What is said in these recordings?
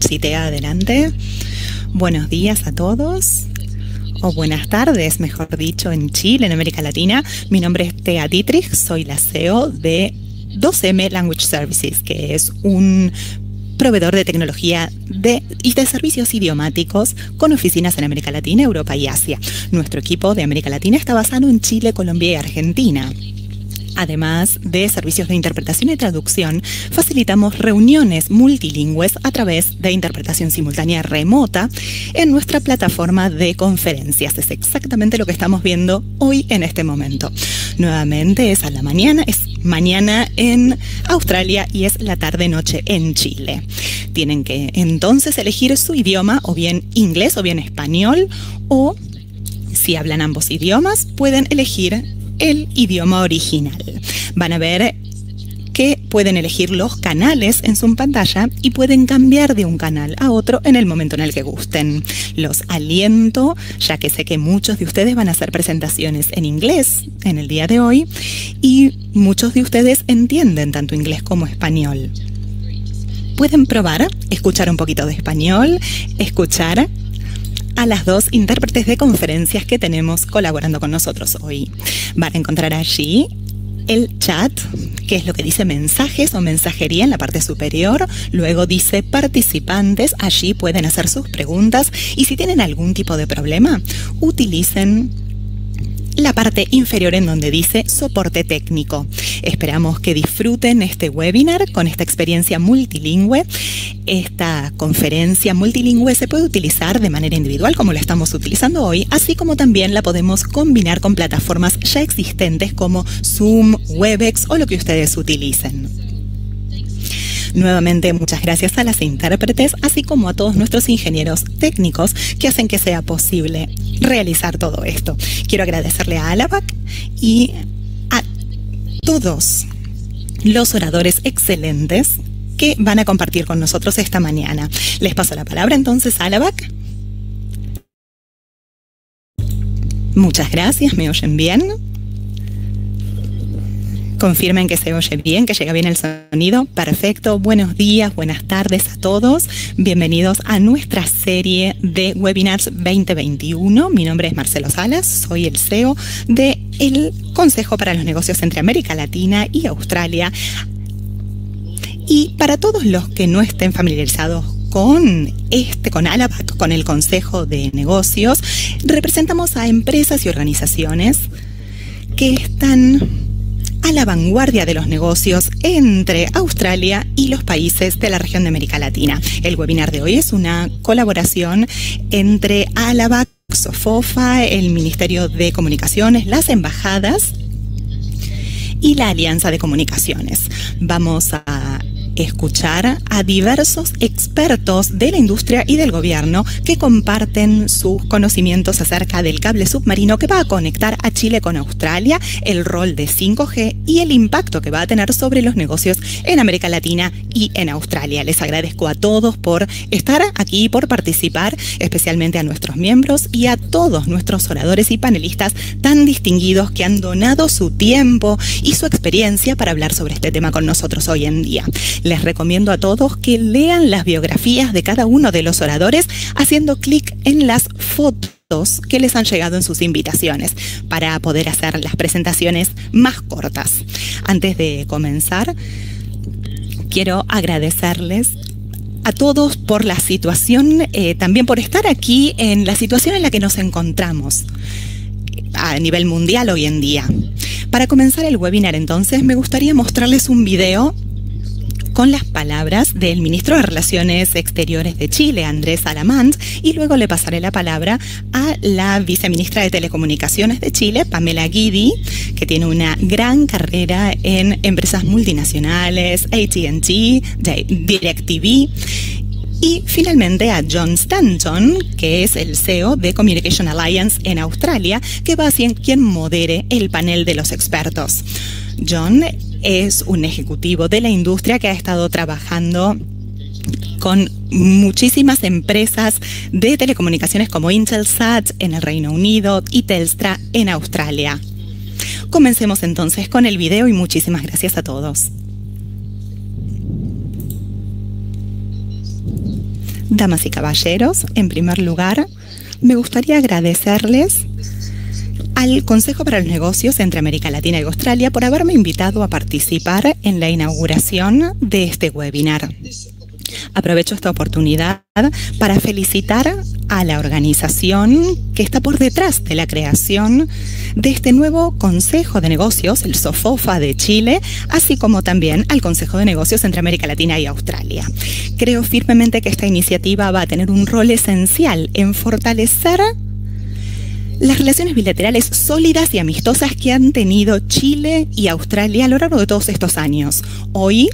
cité adelante. Buenos días a todos. O buenas tardes, mejor dicho, en Chile, en América Latina. Mi nombre es Tea Dietrich, soy la CEO de 2M Language Services, que es un proveedor de tecnología de, y de servicios idiomáticos con oficinas en América Latina, Europa y Asia. Nuestro equipo de América Latina está basado en Chile, Colombia y Argentina. Además de servicios de interpretación y traducción, facilitamos reuniones multilingües a través de interpretación simultánea remota en nuestra plataforma de conferencias. Es exactamente lo que estamos viendo hoy en este momento. Nuevamente es a la mañana, es mañana en Australia y es la tarde-noche en Chile. Tienen que entonces elegir su idioma, o bien inglés o bien español, o si hablan ambos idiomas, pueden elegir el idioma original. Van a ver que pueden elegir los canales en su pantalla y pueden cambiar de un canal a otro en el momento en el que gusten. Los aliento, ya que sé que muchos de ustedes van a hacer presentaciones en inglés en el día de hoy y muchos de ustedes entienden tanto inglés como español. Pueden probar, escuchar un poquito de español, escuchar a las dos intérpretes de conferencias que tenemos colaborando con nosotros hoy. Van a encontrar allí el chat, que es lo que dice mensajes o mensajería en la parte superior. Luego dice participantes, allí pueden hacer sus preguntas y si tienen algún tipo de problema, utilicen la parte inferior en donde dice soporte técnico. Esperamos que disfruten este webinar con esta experiencia multilingüe. Esta conferencia multilingüe se puede utilizar de manera individual como la estamos utilizando hoy, así como también la podemos combinar con plataformas ya existentes como Zoom, Webex o lo que ustedes utilicen. Nuevamente, muchas gracias a las intérpretes, así como a todos nuestros ingenieros técnicos que hacen que sea posible realizar todo esto. Quiero agradecerle a Alabac y a todos los oradores excelentes que van a compartir con nosotros esta mañana. Les paso la palabra entonces a Alabac. Muchas gracias, ¿me oyen bien? Confirmen que se oye bien, que llega bien el sonido. Perfecto. Buenos días, buenas tardes a todos. Bienvenidos a nuestra serie de webinars 2021. Mi nombre es Marcelo Salas, soy el CEO de el Consejo para los Negocios entre América Latina y Australia. Y para todos los que no estén familiarizados con este, con Alabac, con el Consejo de Negocios, representamos a empresas y organizaciones que están a la vanguardia de los negocios entre Australia y los países de la región de América Latina. El webinar de hoy es una colaboración entre Alabac, Sofofa, el Ministerio de Comunicaciones, las embajadas y la Alianza de Comunicaciones. Vamos a escuchar a diversos expertos de la industria y del gobierno que comparten sus conocimientos acerca del cable submarino que va a conectar a Chile con Australia, el rol de 5G y el impacto que va a tener sobre los negocios en América Latina y en Australia. Les agradezco a todos por estar aquí, por participar, especialmente a nuestros miembros y a todos nuestros oradores y panelistas tan distinguidos que han donado su tiempo y su experiencia para hablar sobre este tema con nosotros hoy en día. Les recomiendo a todos que lean las biografías de cada uno de los oradores haciendo clic en las fotos que les han llegado en sus invitaciones para poder hacer las presentaciones más cortas. Antes de comenzar, quiero agradecerles a todos por la situación, eh, también por estar aquí en la situación en la que nos encontramos a nivel mundial hoy en día. Para comenzar el webinar entonces me gustaría mostrarles un video con las palabras del ministro de Relaciones Exteriores de Chile, Andrés Alamant, y luego le pasaré la palabra a la viceministra de Telecomunicaciones de Chile, Pamela Guidi, que tiene una gran carrera en empresas multinacionales, ATT, DirecTV, y finalmente a John Stanton, que es el CEO de Communication Alliance en Australia, que va a ser quien modere el panel de los expertos. John es un ejecutivo de la industria que ha estado trabajando con muchísimas empresas de telecomunicaciones como Intelsat en el Reino Unido y Telstra en Australia. Comencemos entonces con el video y muchísimas gracias a todos. Damas y caballeros, en primer lugar, me gustaría agradecerles al Consejo para los Negocios entre América Latina y Australia por haberme invitado a participar en la inauguración de este webinar. Aprovecho esta oportunidad para felicitar a la organización que está por detrás de la creación de este nuevo Consejo de Negocios, el SOFOFA de Chile, así como también al Consejo de Negocios entre América Latina y Australia. Creo firmemente que esta iniciativa va a tener un rol esencial en fortalecer las relaciones bilaterales sólidas y amistosas que han tenido Chile y Australia a lo largo de todos estos años. Hoy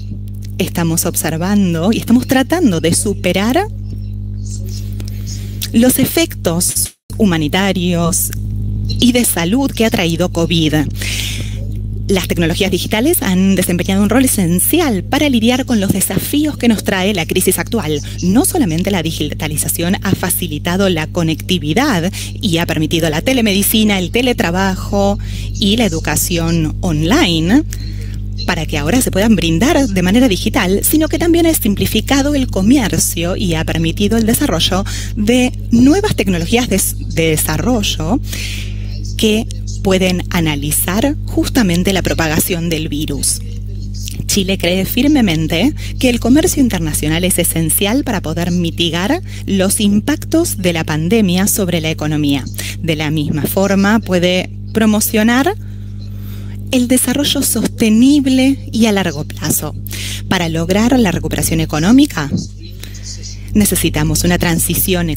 estamos observando y estamos tratando de superar los efectos humanitarios y de salud que ha traído COVID. Las tecnologías digitales han desempeñado un rol esencial para lidiar con los desafíos que nos trae la crisis actual. No solamente la digitalización ha facilitado la conectividad y ha permitido la telemedicina, el teletrabajo y la educación online, para que ahora se puedan brindar de manera digital, sino que también ha simplificado el comercio y ha permitido el desarrollo de nuevas tecnologías de, desarrollo que pueden analizar justamente la propagación del virus. Chile cree firmemente que el comercio internacional es esencial para poder mitigar los impactos de la pandemia sobre la economía. De la misma forma, puede promocionar el desarrollo sostenible y a largo plazo. Para lograr la recuperación económica, necesitamos una transición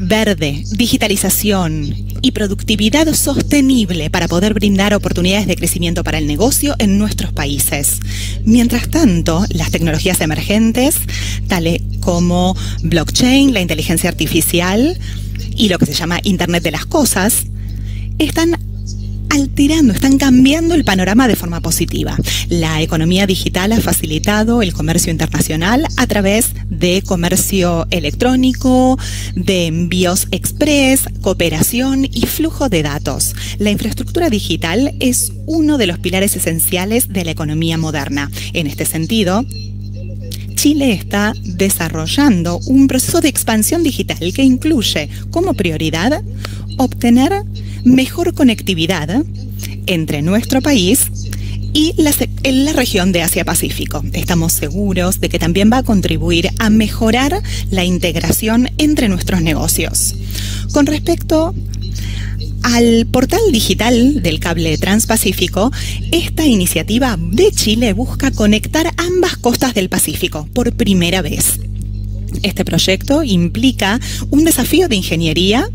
verde, digitalización y productividad sostenible para poder brindar oportunidades de crecimiento para el negocio en nuestros países. Mientras tanto, las tecnologías emergentes, tales como blockchain, la inteligencia artificial y lo que se llama Internet de las Cosas, están alterando, están cambiando el panorama de forma positiva. La economía digital ha facilitado el comercio internacional a través de comercio electrónico, de envíos express, cooperación y flujo de datos. La infraestructura digital es uno de los pilares esenciales de la economía moderna. En este sentido, Chile está desarrollando un proceso de expansión digital que incluye como prioridad obtener mejor conectividad entre nuestro país y la, región de Asia-Pacífico. Estamos seguros de que también va a contribuir a mejorar la integración entre nuestros negocios. Con respecto al portal digital del cable transpacífico, esta iniciativa de Chile busca conectar ambas costas del Pacífico por primera vez. Este proyecto implica un desafío de ingeniería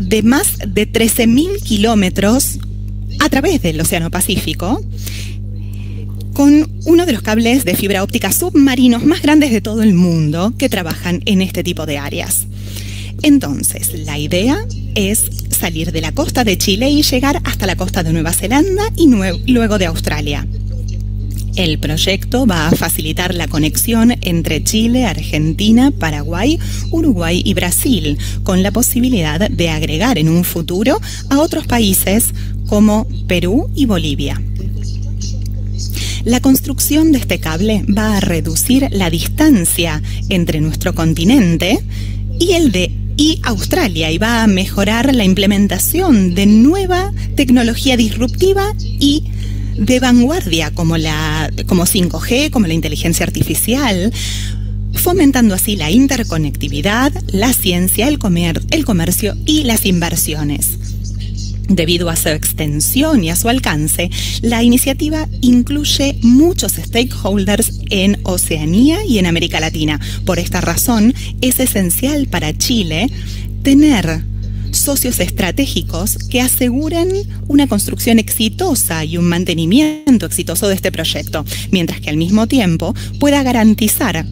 de más de 13.000 kilómetros a través del Océano Pacífico con uno de los cables de fibra óptica submarinos más grandes de todo el mundo que trabajan en este tipo de áreas. Entonces, la idea es salir de la costa de Chile y llegar hasta la costa de Nueva Zelanda y luego de Australia. El proyecto va a facilitar la conexión entre Chile, Argentina, Paraguay, Uruguay y Brasil, con la posibilidad de agregar en un futuro a otros países como Perú y Bolivia. La construcción de este cable va a reducir la distancia entre nuestro continente y el de y Australia y va a mejorar la implementación de nueva tecnología disruptiva y de vanguardia como, la, como 5G, como la inteligencia artificial, fomentando así la interconectividad, la ciencia, el, comer, el comercio y las inversiones. Debido a su extensión y a su alcance, la iniciativa incluye muchos stakeholders en Oceanía y en América Latina. Por esta razón, es esencial para Chile tener socios estratégicos que aseguren una construcción exitosa y un mantenimiento exitoso de este proyecto, mientras que al mismo tiempo pueda garantizar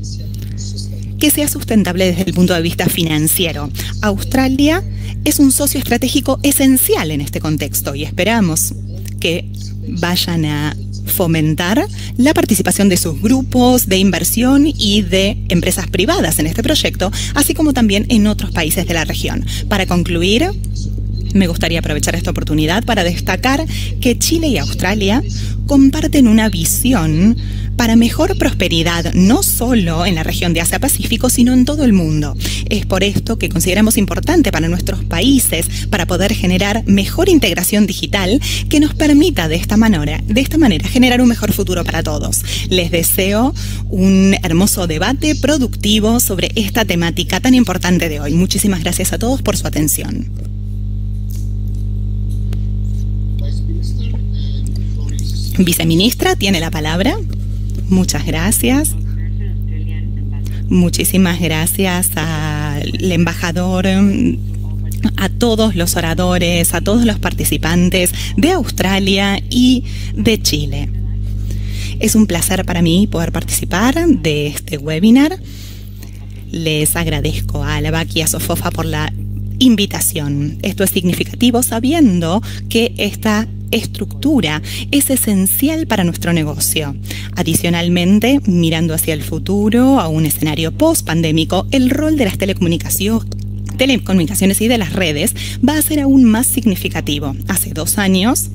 que sea sustentable desde el punto de vista financiero. Australia es un socio estratégico esencial en este contexto y esperamos que vayan a fomentar la participación de sus grupos de inversión y de empresas privadas en este proyecto, así como también en otros países de la región. Para concluir, me gustaría aprovechar esta oportunidad para destacar que Chile y Australia comparten una visión para mejor prosperidad, no solo en la región de Asia-Pacífico, sino en todo el mundo. Es por esto que consideramos importante para nuestros países, para poder generar mejor integración digital que nos permita de esta manera, de esta manera generar un mejor futuro para todos. Les deseo un hermoso debate productivo sobre esta temática tan importante de hoy. Muchísimas gracias a todos por su atención. Viceministra, tiene la palabra. Muchas gracias. Muchísimas gracias al embajador, a todos los oradores, a todos los participantes de Australia y de Chile. Es un placer para mí poder participar de este webinar. Les agradezco a Alabac y a Sofofa por la invitación. Esto es significativo sabiendo que esta estructura es esencial para nuestro negocio. Adicionalmente, mirando hacia el futuro, a un escenario post-pandémico, el rol de las telecomunicaciones telecomunicaciones y de las redes va a ser aún más significativo. Hace dos años,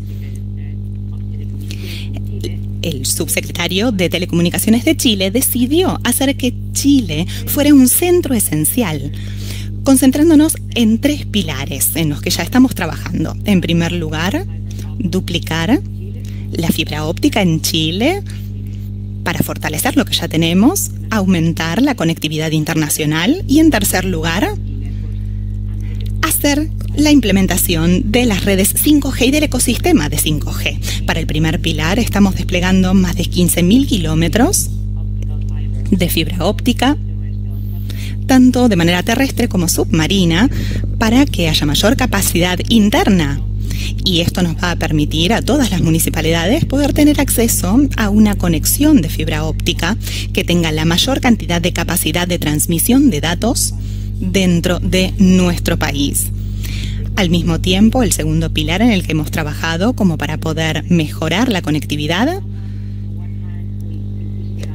el subsecretario de Telecomunicaciones de Chile decidió hacer que Chile fuera un centro esencial, concentrándonos en tres pilares en los que ya estamos trabajando. En primer lugar, duplicar la fibra óptica en Chile para fortalecer lo que ya tenemos, aumentar la conectividad internacional y en tercer lugar, hacer la implementación de las redes 5G y del ecosistema de 5G. Para el primer pilar estamos desplegando más de 15.000 kilómetros de fibra óptica, tanto de manera terrestre como submarina, para que haya mayor capacidad interna y esto nos va a permitir a todas las municipalidades poder tener acceso a una conexión de fibra óptica que tenga la mayor cantidad de capacidad de transmisión de datos dentro de nuestro país. Al mismo tiempo, el segundo pilar en el que hemos trabajado como para poder mejorar la conectividad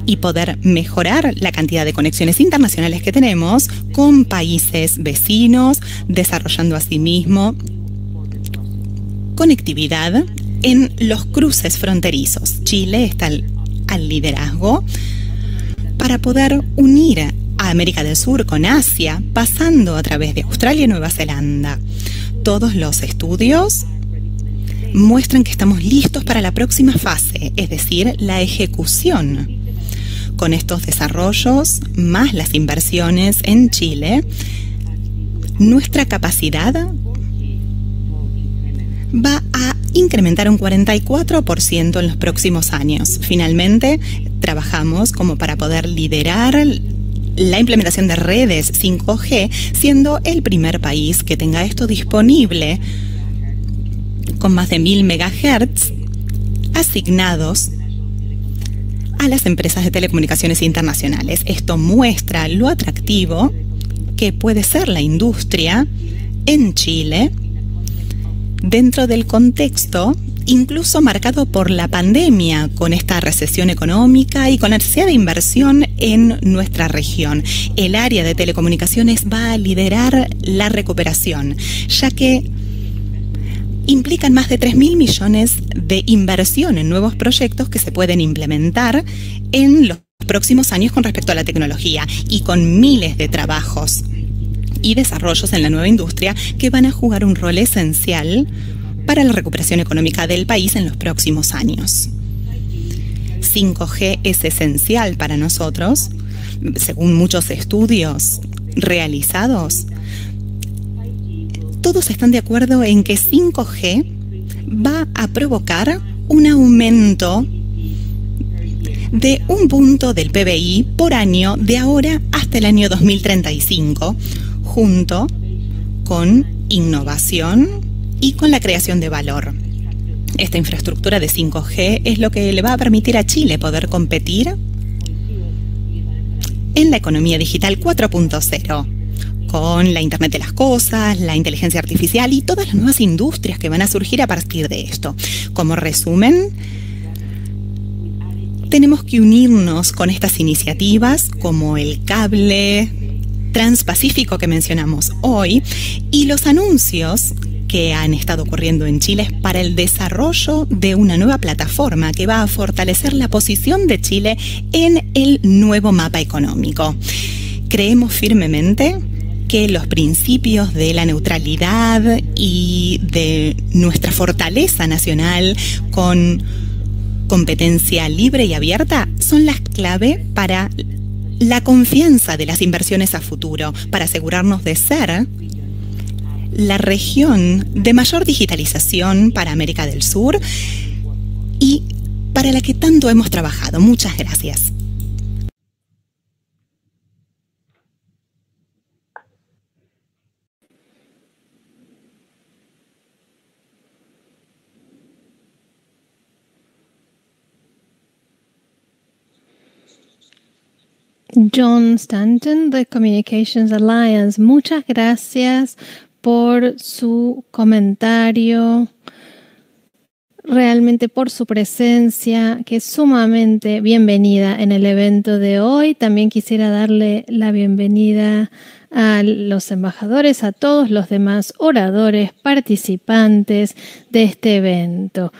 y poder mejorar la cantidad de conexiones internacionales que tenemos con países vecinos, desarrollando asimismo conectividad en los cruces fronterizos. Chile está al, liderazgo para poder unir a América del Sur con Asia, pasando a través de Australia y Nueva Zelanda. Todos los estudios muestran que estamos listos para la próxima fase, es decir, la ejecución. Con estos desarrollos, más las inversiones en Chile, nuestra capacidad va a incrementar un 44% en los próximos años. Finalmente, trabajamos como para poder liderar la implementación de redes 5G, siendo el primer país que tenga esto disponible con más de 1000 MHz asignados a las empresas de telecomunicaciones internacionales. Esto muestra lo atractivo que puede ser la industria en Chile dentro del contexto incluso marcado por la pandemia, con esta recesión económica y con la necesidad de inversión en nuestra región. El área de telecomunicaciones va a liderar la recuperación, ya que implican más de 3 mil millones de inversión en nuevos proyectos que se pueden implementar en los próximos años con respecto a la tecnología y con miles de trabajos y desarrollos en la nueva industria que van a jugar un rol esencial para la recuperación económica del país en los próximos años. 5G es esencial para nosotros, según muchos estudios realizados. Todos están de acuerdo en que 5G va a provocar un aumento de un punto del PBI por año de ahora hasta el año 2035, junto con innovación y con la creación de valor. Esta infraestructura de 5G es lo que le va a permitir a Chile poder competir en la economía digital 4.0 con la Internet de las Cosas, la inteligencia artificial y todas las nuevas industrias que van a surgir a partir de esto. Como resumen, tenemos que unirnos con estas iniciativas como el cable, transpacífico que mencionamos hoy y los anuncios que han estado ocurriendo en Chile para el desarrollo de una nueva plataforma que va a fortalecer la posición de Chile en el nuevo mapa económico. Creemos firmemente que los principios de la neutralidad y de nuestra fortaleza nacional con competencia libre y abierta son las clave para la confianza de las inversiones a futuro, para asegurarnos de ser la región de mayor digitalización para América del Sur y para la que tanto hemos trabajado. Muchas gracias. John Stanton de Communications Alliance, muchas gracias por su comentario, realmente por su presencia, que es sumamente bienvenida en el evento de hoy. También quisiera darle la bienvenida a los embajadores, a todos los demás oradores, participantes de este evento.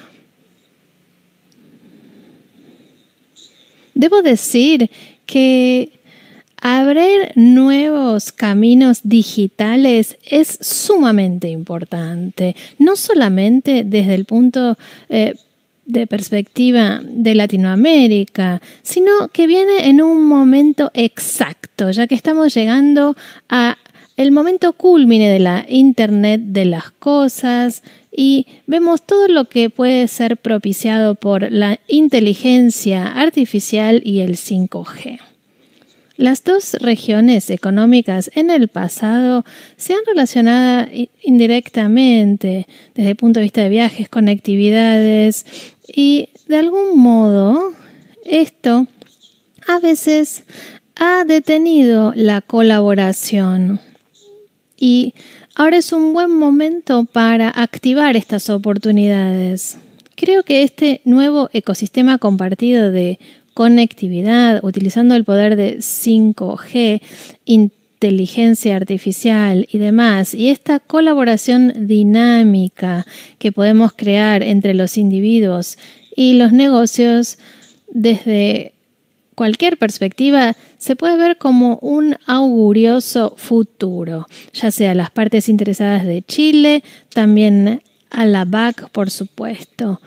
Debo decir que abrir nuevos caminos digitales es sumamente importante, no solamente desde el punto eh, de perspectiva de Latinoamérica, sino que viene en un momento exacto, ya que estamos llegando a el momento culmine de la Internet de las cosas y vemos todo lo que puede ser propiciado por la inteligencia artificial y el 5G. Las dos regiones económicas en el pasado se han relacionado indirectamente desde el punto de vista de viajes, conectividades y de algún modo esto a veces ha detenido la colaboración y ahora es un buen momento para activar estas oportunidades. Creo que este nuevo ecosistema compartido de conectividad, utilizando el poder de 5G, inteligencia artificial y demás, y esta colaboración dinámica que podemos crear entre los individuos y los negocios desde cualquier perspectiva se puede ver como un augurioso futuro, ya sea las partes interesadas de Chile, también a la BAC, por supuesto.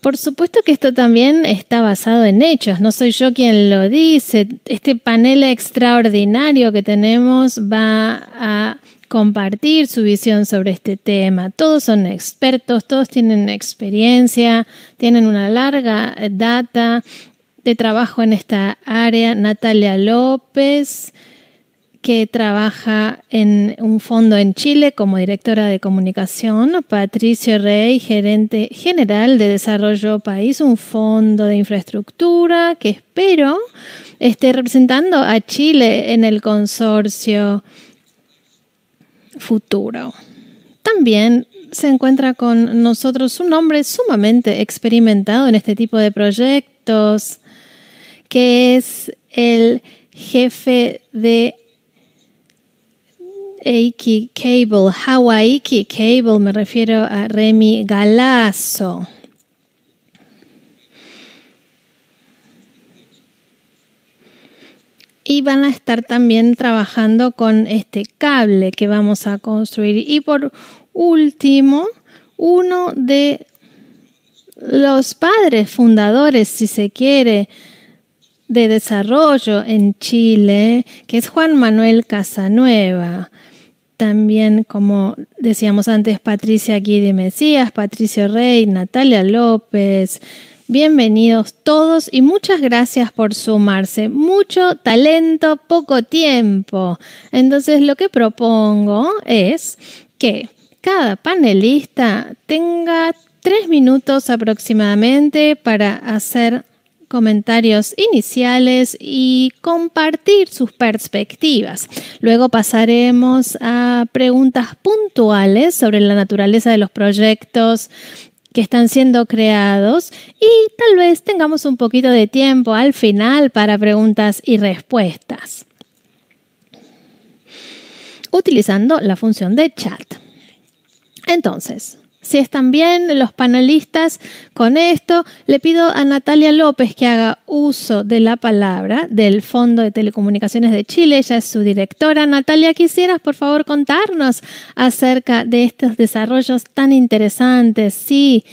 Por supuesto que esto también está basado en hechos, no soy yo quien lo dice. Este panel extraordinario que tenemos va a compartir su visión sobre este tema. Todos son expertos, todos tienen experiencia, tienen una larga data de trabajo en esta área. Natalia López, que trabaja en un fondo en Chile como directora de comunicación, Patricio Rey, gerente general de Desarrollo País, un fondo de infraestructura que espero esté representando a Chile en el consorcio futuro. También se encuentra con nosotros un hombre sumamente experimentado en este tipo de proyectos, que es el jefe de Eiki Cable, Hawaii Cable, me refiero a Remy Galazo. Y van a estar también trabajando con este cable que vamos a construir. Y por último, uno de los padres fundadores, si se quiere, de desarrollo en Chile, que es Juan Manuel Casanueva. También, como decíamos antes, Patricia Guidi Mesías, Patricio Rey, Natalia López. Bienvenidos todos y muchas gracias por sumarse. Mucho talento, poco tiempo. Entonces lo que propongo es que cada panelista tenga tres minutos aproximadamente para hacer comentarios iniciales y compartir sus perspectivas. Luego pasaremos a preguntas puntuales sobre la naturaleza de los proyectos que están siendo creados y tal vez tengamos un poquito de tiempo al final para preguntas y respuestas utilizando la función de chat. Entonces, si están bien los panelistas con esto, le pido a Natalia López que haga uso de la palabra del Fondo de Telecomunicaciones de Chile. Ella es su directora. Natalia, quisieras por favor contarnos acerca de estos desarrollos tan interesantes. Sí,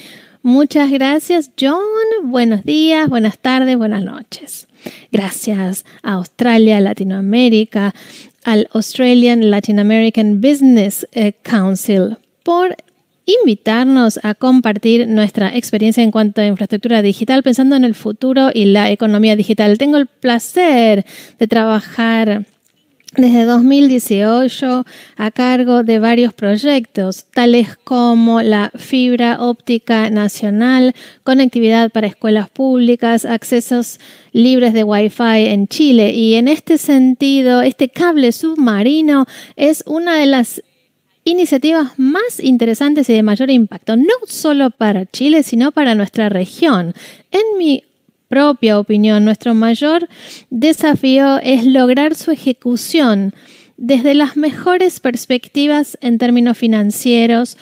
muchas gracias, John. Buenos días, buenas tardes, buenas noches. Gracias a Australia, Latinoamérica, al Australian Latin American Business eh, Council por invitarnos a compartir nuestra experiencia en cuanto a infraestructura digital pensando en el futuro y la economía digital. Tengo el placer de trabajar desde 2018 a cargo de varios proyectos, tales como la fibra óptica nacional, conectividad para escuelas públicas, accesos libres de Wi-Fi en Chile. Y en este sentido, este cable submarino es una de las iniciativas más interesantes y de mayor impacto, no solo para Chile, sino para nuestra región. En mi propia opinión, nuestro mayor desafío es lograr su ejecución desde las mejores perspectivas en términos financieros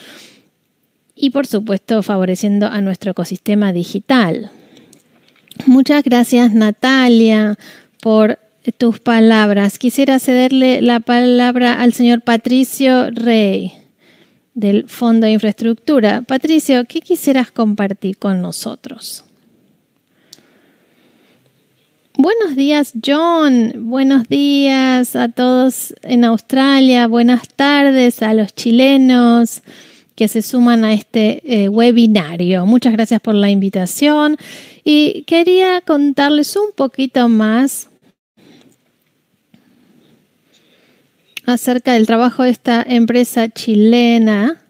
y, por supuesto, favoreciendo a nuestro ecosistema digital. Muchas gracias, Natalia, por tus palabras. Quisiera cederle la palabra al señor Patricio Rey del Fondo de Infraestructura. Patricio, ¿qué quisieras compartir con nosotros? Buenos días, John. Buenos días a todos en Australia. Buenas tardes a los chilenos que se suman a este eh, webinario. Muchas gracias por la invitación y quería contarles un poquito más acerca del trabajo de esta empresa chilena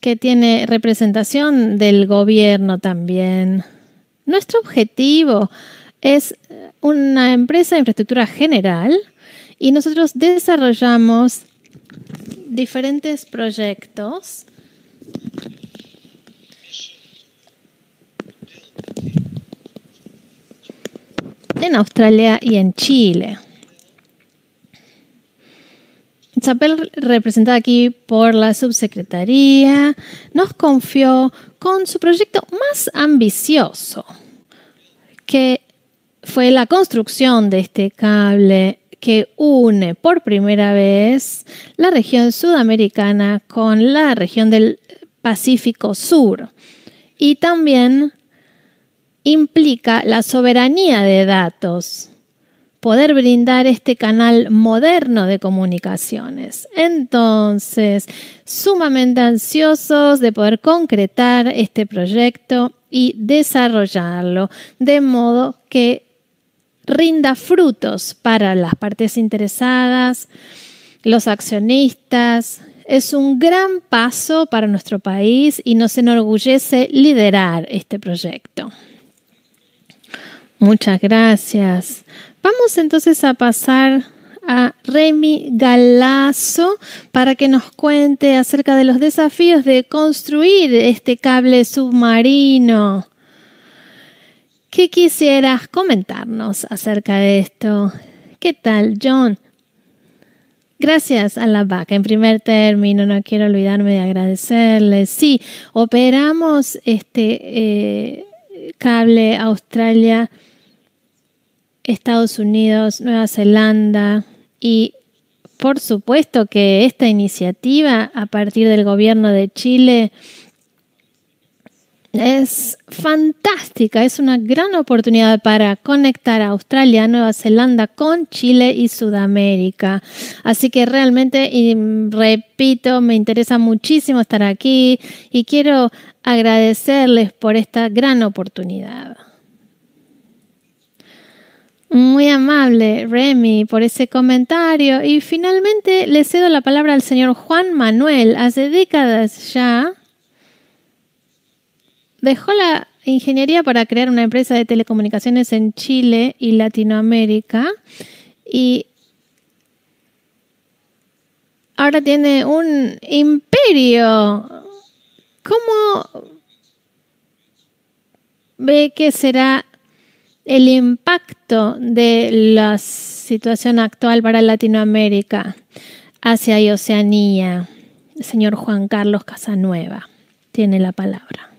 que tiene representación del gobierno también. Nuestro objetivo es una empresa de infraestructura general y nosotros desarrollamos diferentes proyectos en Australia y en Chile. Isabel, representada aquí por la subsecretaría, nos confió con su proyecto más ambicioso, que fue la construcción de este cable que une por primera vez la región sudamericana con la región del Pacífico Sur. Y también implica la soberanía de datos poder brindar este canal moderno de comunicaciones. Entonces, sumamente ansiosos de poder concretar este proyecto y desarrollarlo de modo que rinda frutos para las partes interesadas, los accionistas. Es un gran paso para nuestro país y nos enorgullece liderar este proyecto. Muchas gracias. Vamos entonces a pasar a Remy Galazo para que nos cuente acerca de los desafíos de construir este cable submarino. ¿Qué quisieras comentarnos acerca de esto? ¿Qué tal, John? Gracias a la vaca. En primer término, no quiero olvidarme de agradecerles. Sí, operamos este eh, cable Australia Estados Unidos, Nueva Zelanda y por supuesto que esta iniciativa a partir del gobierno de Chile es fantástica, es una gran oportunidad para conectar a Australia, Nueva Zelanda con Chile y Sudamérica. Así que realmente, repito, me interesa muchísimo estar aquí y quiero agradecerles por esta gran oportunidad. Muy amable, Remy, por ese comentario. Y finalmente le cedo la palabra al señor Juan Manuel. Hace décadas ya dejó la ingeniería para crear una empresa de telecomunicaciones en Chile y Latinoamérica. Y ahora tiene un imperio. ¿Cómo ve que será el impacto de la situación actual para Latinoamérica, Asia y Oceanía. el señor Juan Carlos Casanueva tiene la palabra.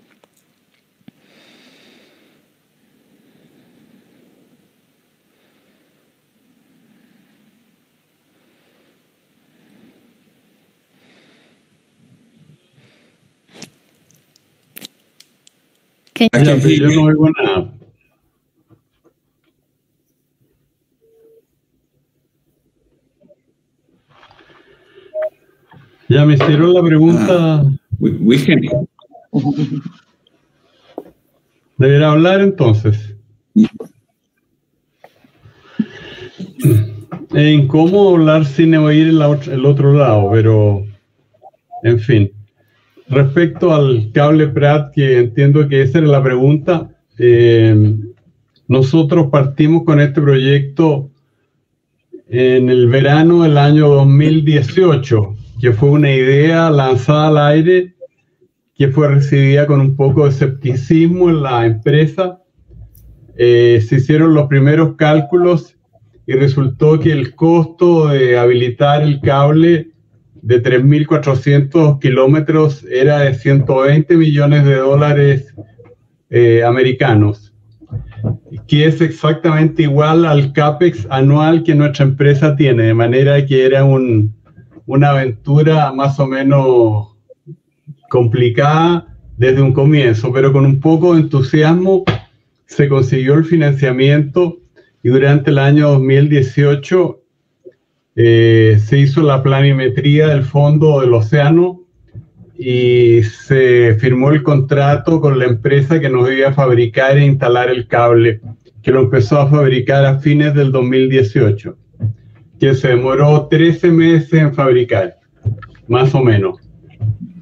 ¿Qué? yo no oigo nada. Ya me hicieron la pregunta. Ah, Deberá hablar entonces. Es incómodo hablar sin oír el, el otro lado, pero en fin. Respecto al cable Prat, que entiendo que esa era la pregunta, eh, nosotros partimos con este proyecto en el verano del año 2018 que fue una idea lanzada al aire que fue recibida con un poco de escepticismo en la empresa. Eh, se hicieron los primeros cálculos y resultó que el costo de habilitar el cable de 3.400 kilómetros era de 120 millones de dólares eh, americanos, que es exactamente igual al CAPEX anual que nuestra empresa tiene, de manera que era un, una aventura más o menos complicada desde un comienzo, pero con un poco de entusiasmo se consiguió el financiamiento y durante el año 2018 eh, se hizo la planimetría del fondo del océano y se firmó el contrato con la empresa que nos iba a fabricar e instalar el cable, que lo empezó a fabricar a fines del 2018 que se demoró 13 meses en fabricar, más o menos,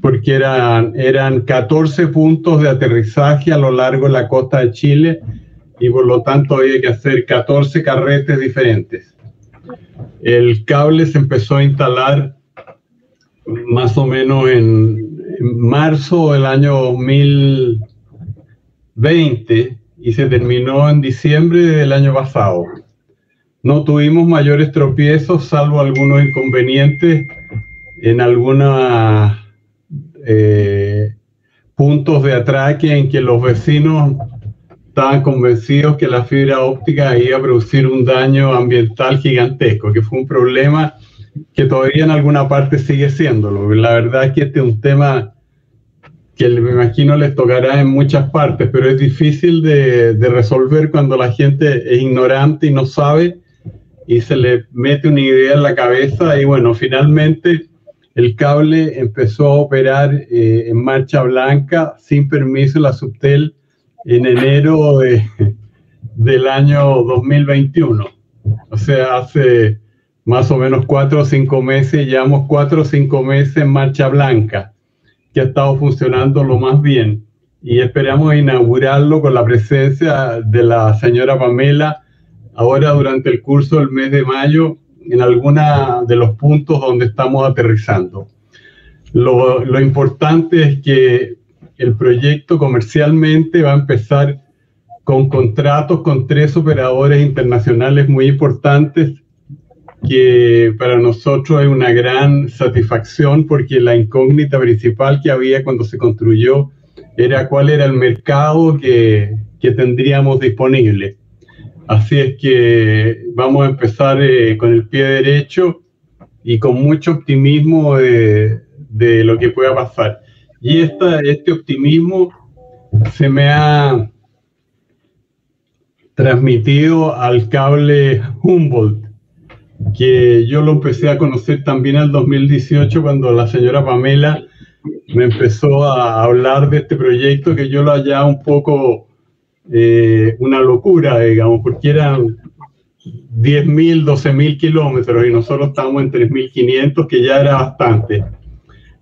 porque eran, eran 14 puntos de aterrizaje a lo largo de la costa de Chile y por lo tanto había que hacer 14 carretes diferentes. El cable se empezó a instalar más o menos en, en marzo del año 2020 y se terminó en diciembre del año pasado. No tuvimos mayores tropiezos, salvo algunos inconvenientes en algunos eh, puntos de atraque en que los vecinos estaban convencidos que la fibra óptica iba a producir un daño ambiental gigantesco, que fue un problema que todavía en alguna parte sigue siéndolo. La verdad es que este es un tema que me imagino les tocará en muchas partes, pero es difícil de, de resolver cuando la gente es ignorante y no sabe y se le mete una idea en la cabeza y bueno, finalmente el cable empezó a operar eh, en marcha blanca sin permiso de la Subtel en enero de, del año 2021. O sea, hace más o menos cuatro o cinco meses, llevamos cuatro o cinco meses en marcha blanca, que ha estado funcionando lo más bien. Y esperamos inaugurarlo con la presencia de la señora Pamela ahora durante el curso del mes de mayo en algunos de los puntos donde estamos aterrizando. Lo, importante es que el proyecto comercialmente va a empezar con contratos con tres operadores internacionales muy importantes que para nosotros es una gran satisfacción porque la incógnita principal que había cuando se construyó era cuál era el mercado que tendríamos disponible. Así es que vamos a empezar eh, con el pie derecho y con mucho optimismo de, lo que pueda pasar. Y este optimismo se me ha transmitido al cable Humboldt, que yo lo empecé a conocer también en el 2018 cuando la señora Pamela me empezó a hablar de este proyecto que yo lo hallaba un poco eh, una locura, digamos, porque eran 10.000, 12.000 kilómetros y nosotros estamos en 3.500, que ya era bastante.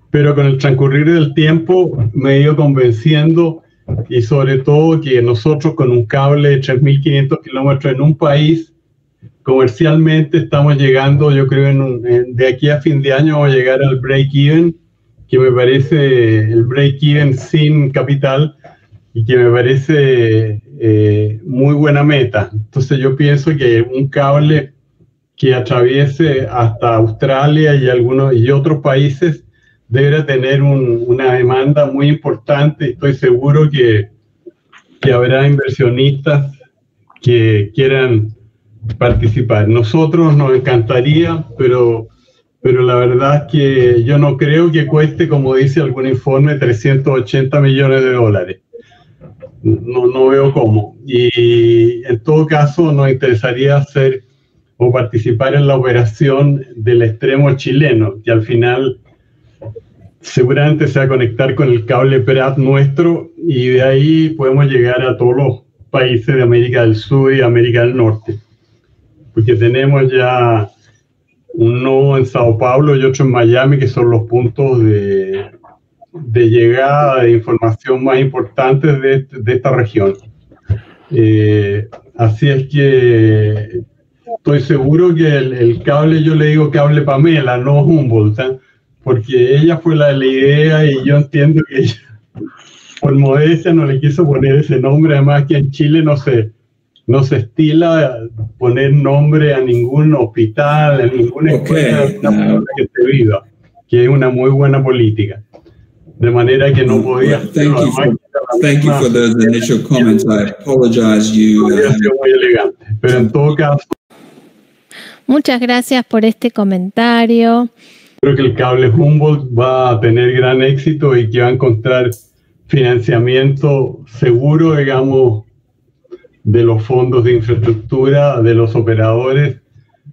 Pero con el transcurrir del tiempo me he ido convenciendo y sobre todo que nosotros con un cable de 3.500 kilómetros en un país, comercialmente estamos llegando, yo creo, en de aquí a fin de año vamos a llegar al break-even, que me parece el break-even sin capital, y que me parece eh, muy buena meta. Entonces yo pienso que un cable que atraviese hasta Australia y algunos y otros países debe tener una demanda muy importante. Estoy seguro que, que habrá inversionistas que quieran participar. Nosotros nos encantaría, pero, pero la verdad es que yo no creo que cueste, como dice algún informe, 380 millones de dólares. No, no veo cómo. Y en todo caso nos interesaría hacer o participar en la operación del extremo chileno, que al final seguramente se conectar con el cable PRAT nuestro y de ahí podemos llegar a todos los países de América del Sur y América del Norte. Porque tenemos ya un nodo en Sao Paulo y otro en Miami, que son los puntos de, de llegada de información más importantes de, de esta región. Eh, así es que estoy seguro que el, cable, yo le digo cable Pamela, no Humboldt, ¿eh? porque ella fue la de la idea y yo entiendo que ella, por modestia, no le quiso poner ese nombre, además que en Chile no se, no se estila poner nombre a ningún hospital, a ninguna escuela que se viva, que es una muy buena política. De manera que no podía... thank, you for, thank you for those initial comments. I apologize you. Uh, muy elegante, pero en todo caso... Muchas gracias por este comentario. Creo que el cable Humboldt va a tener gran éxito y que va a encontrar financiamiento seguro, digamos, de los fondos de infraestructura, de los operadores.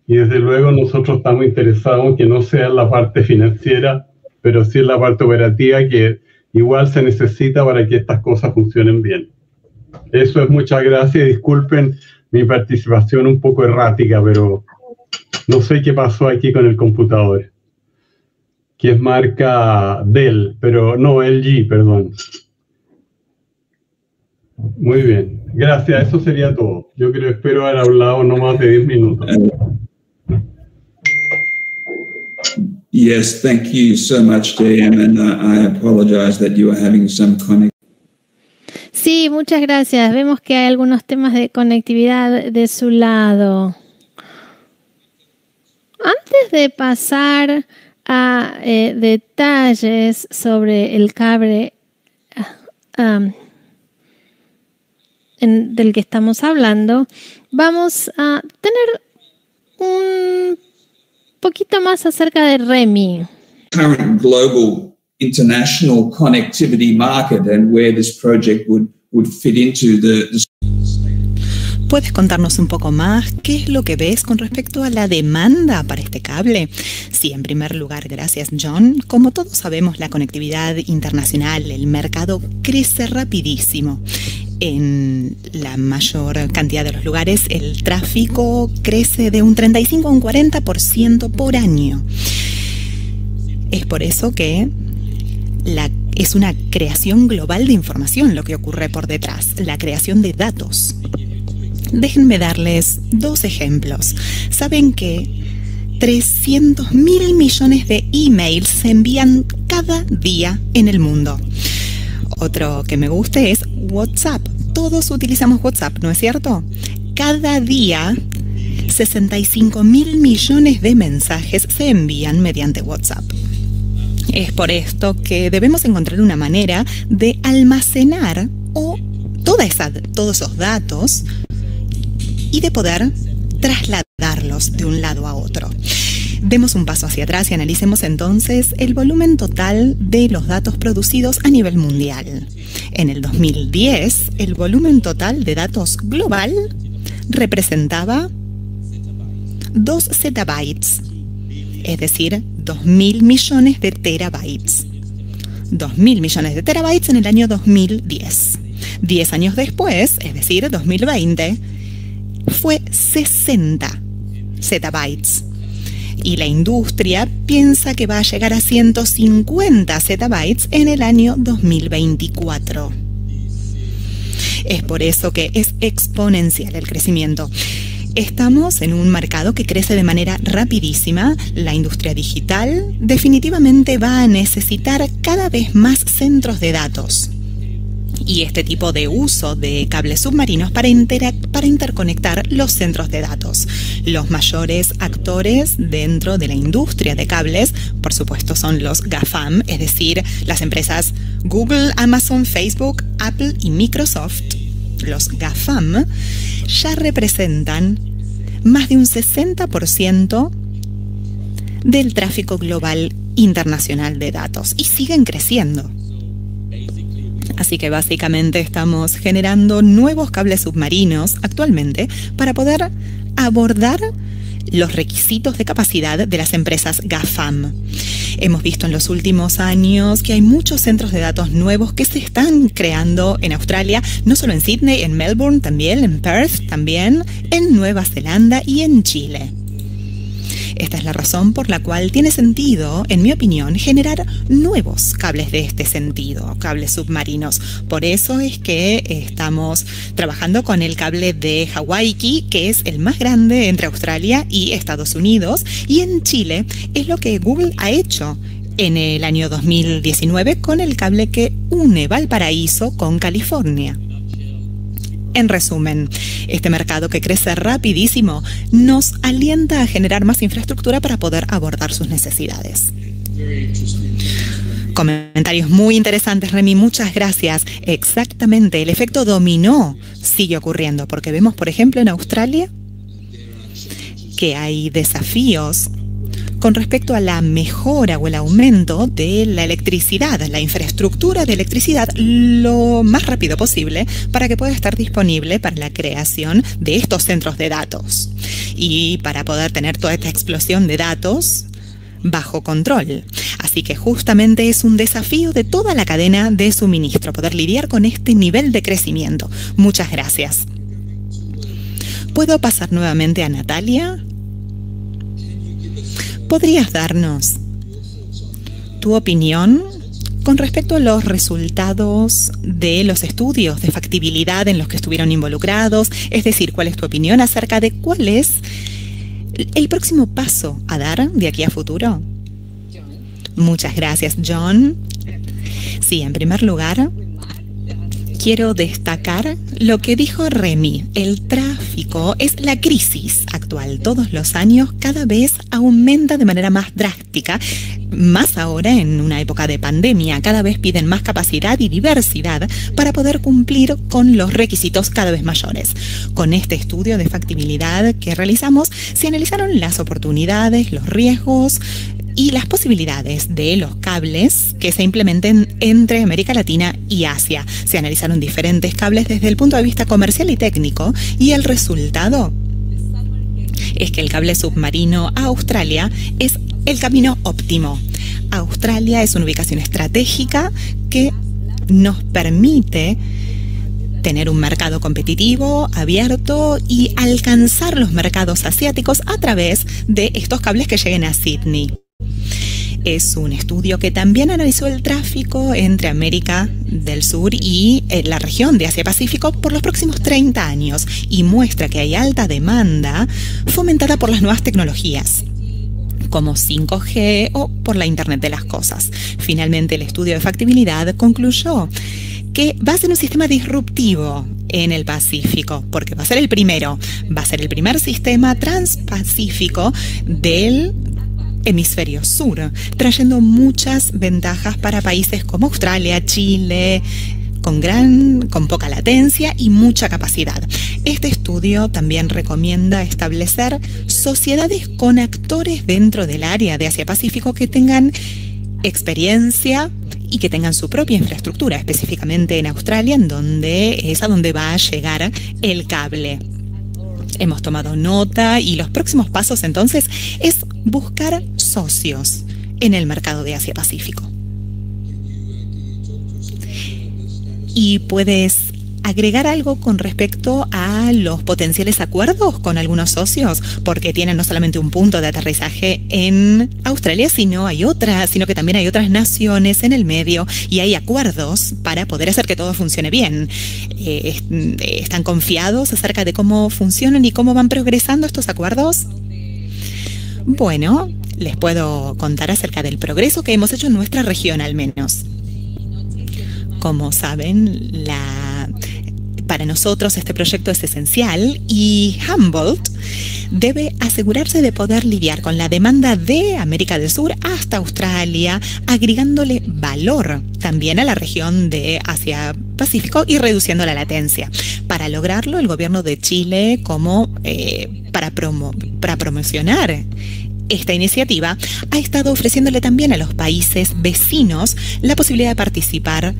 Y desde luego nosotros estamos interesados en que no sea la parte financiera, pero sí en la parte operativa que igual se necesita para que estas cosas funcionen bien. Eso es muchas gracias. Disculpen mi participación un poco errática, pero no sé qué pasó aquí con el computador, que es marca Dell, pero no LG, perdón. Muy bien, gracias, eso sería todo. Yo creo, espero haber hablado no más de 10 minutos. Yes, thank you so much, JM, and uh, I apologize that you are having some. Sí, muchas gracias. Vemos que hay algunos temas de conectividad de su lado. Antes de pasar a eh, detalles sobre el cable ah, del que estamos hablando, vamos a tener un poquito más acerca de REMI. Current global international connectivity market and where this project would, would fit into the, the ¿Puedes contarnos un poco más qué es lo que ves con respecto a la demanda para este cable? Sí, en primer lugar, gracias John. Como todos sabemos, la conectividad internacional, el mercado crece rapidísimo. En la mayor cantidad de los lugares, el tráfico crece de un 35 a un 40% por año. Es por eso que es una creación global de información lo que ocurre por detrás, la creación de datos. Déjenme darles dos ejemplos. Saben que 300 mil millones de emails se envían cada día en el mundo. Otro que me guste es WhatsApp. Todos utilizamos WhatsApp, ¿no es cierto? Cada día 65 mil millones de mensajes se envían mediante WhatsApp. Es por esto que debemos encontrar una manera de almacenar o todos esos datos y de poder trasladarlos de un lado a otro. Demos un paso hacia atrás y analicemos entonces el volumen total de los datos producidos a nivel mundial. En el 2010, el volumen total de datos global representaba 2 zettabytes, es decir, 2.000 millones de terabytes. 2.000 millones de terabytes en el año 2010. Diez años después, es decir, 2020, fue 60 zettabytes. Y la industria piensa que va a llegar a 150 zettabytes en el año 2024. Es por eso que es exponencial el crecimiento. Estamos en un mercado que crece de manera rapidísima. La industria digital definitivamente va a necesitar cada vez más centros de datos. Y este tipo de uso de cables submarinos para, para interconectar los centros de datos. Los mayores actores dentro de la industria de cables, por supuesto, son los GAFAM, es decir, las empresas Google, Amazon, Facebook, Apple y Microsoft. Los GAFAM ya representan más de un 60% del tráfico global internacional de datos y siguen creciendo. Así que básicamente estamos generando nuevos cables submarinos actualmente para poder abordar los requisitos de capacidad de las empresas GAFAM. Hemos visto en los últimos años que hay muchos centros de datos nuevos que se están creando en Australia, no solo en Sydney, en Melbourne también, en Perth también, en Nueva Zelanda y en Chile. Esta es la razón por la cual tiene sentido, en mi opinión, generar nuevos cables de este sentido, cables submarinos. Por eso es que estamos trabajando con el cable de Hawaii, que es el más grande entre Australia y Estados Unidos, y en Chile es lo que Google ha hecho en el año 2019 con el cable que une Valparaíso con California. En resumen, este mercado que crece rapidísimo nos alienta a generar más infraestructura para poder abordar sus necesidades. Comentarios muy interesantes, Remy, muchas gracias. Exactamente, el efecto dominó sigue ocurriendo porque vemos, por ejemplo, en Australia que hay desafíos con respecto a la mejora o el aumento de la electricidad, la infraestructura de electricidad lo más rápido posible para que pueda estar disponible para la creación de estos centros de datos y para poder tener toda esta explosión de datos bajo control. Así que justamente es un desafío de toda la cadena de suministro poder lidiar con este nivel de crecimiento. Muchas gracias. ¿Puedo pasar nuevamente a Natalia? ¿Podrías darnos tu opinión con respecto a los resultados de los estudios de factibilidad en los que estuvieron involucrados? Es decir, ¿cuál es tu opinión acerca de cuál es el próximo paso a dar de aquí a futuro? Muchas gracias, John. Sí, en primer lugar, quiero destacar lo que dijo Remy. El tráfico es la crisis actual. Todos los años cada vez aumenta de manera más drástica. Más ahora en una época de pandemia, cada vez piden más capacidad y diversidad para poder cumplir con los requisitos cada vez mayores. Con este estudio de factibilidad que realizamos, se analizaron las oportunidades, los riesgos, y las posibilidades de los cables que se implementen entre América Latina y Asia. Se analizaron diferentes cables desde el punto de vista comercial y técnico y el resultado es que el cable submarino a Australia es el camino óptimo. Australia es una ubicación estratégica que nos permite tener un mercado competitivo, abierto y alcanzar los mercados asiáticos a través de estos cables que lleguen a Sydney. Es un estudio que también analizó el tráfico entre América del Sur y eh, la región de Asia-Pacífico por los próximos 30 años y muestra que hay alta demanda fomentada por las nuevas tecnologías como 5G o por la Internet de las Cosas. Finalmente, el estudio de factibilidad concluyó que va a ser un sistema disruptivo en el Pacífico, porque va a ser el primero, va a ser el primer sistema transpacífico del hemisferio sur, trayendo muchas ventajas para países como Australia, Chile, con gran, con poca latencia y mucha capacidad. Este estudio también recomienda establecer sociedades con actores dentro del área de Asia-Pacífico que tengan experiencia y que tengan su propia infraestructura, específicamente en Australia, en donde es a donde va a llegar el cable. Hemos tomado nota y los próximos pasos entonces es buscar socios en el mercado de Asia-Pacífico. Y puedes agregar algo con respecto a los potenciales acuerdos con algunos socios, porque tienen no solamente un punto de aterrizaje en Australia, sino hay otras, sino que también hay otras naciones en el medio y hay acuerdos para poder hacer que todo funcione bien. Eh, ¿Están confiados acerca de cómo funcionan y cómo van progresando estos acuerdos? Bueno, les puedo contar acerca del progreso que hemos hecho en nuestra región al menos. Como saben, para nosotros este proyecto es esencial y Humboldt debe asegurarse de poder lidiar con la demanda de América del Sur hasta Australia, agregándole valor también a la región de Asia-Pacífico y reduciendo la latencia. Para lograrlo, el gobierno de Chile, como eh, para, para promocionar esta iniciativa ha estado ofreciéndole también a los países vecinos la posibilidad de participar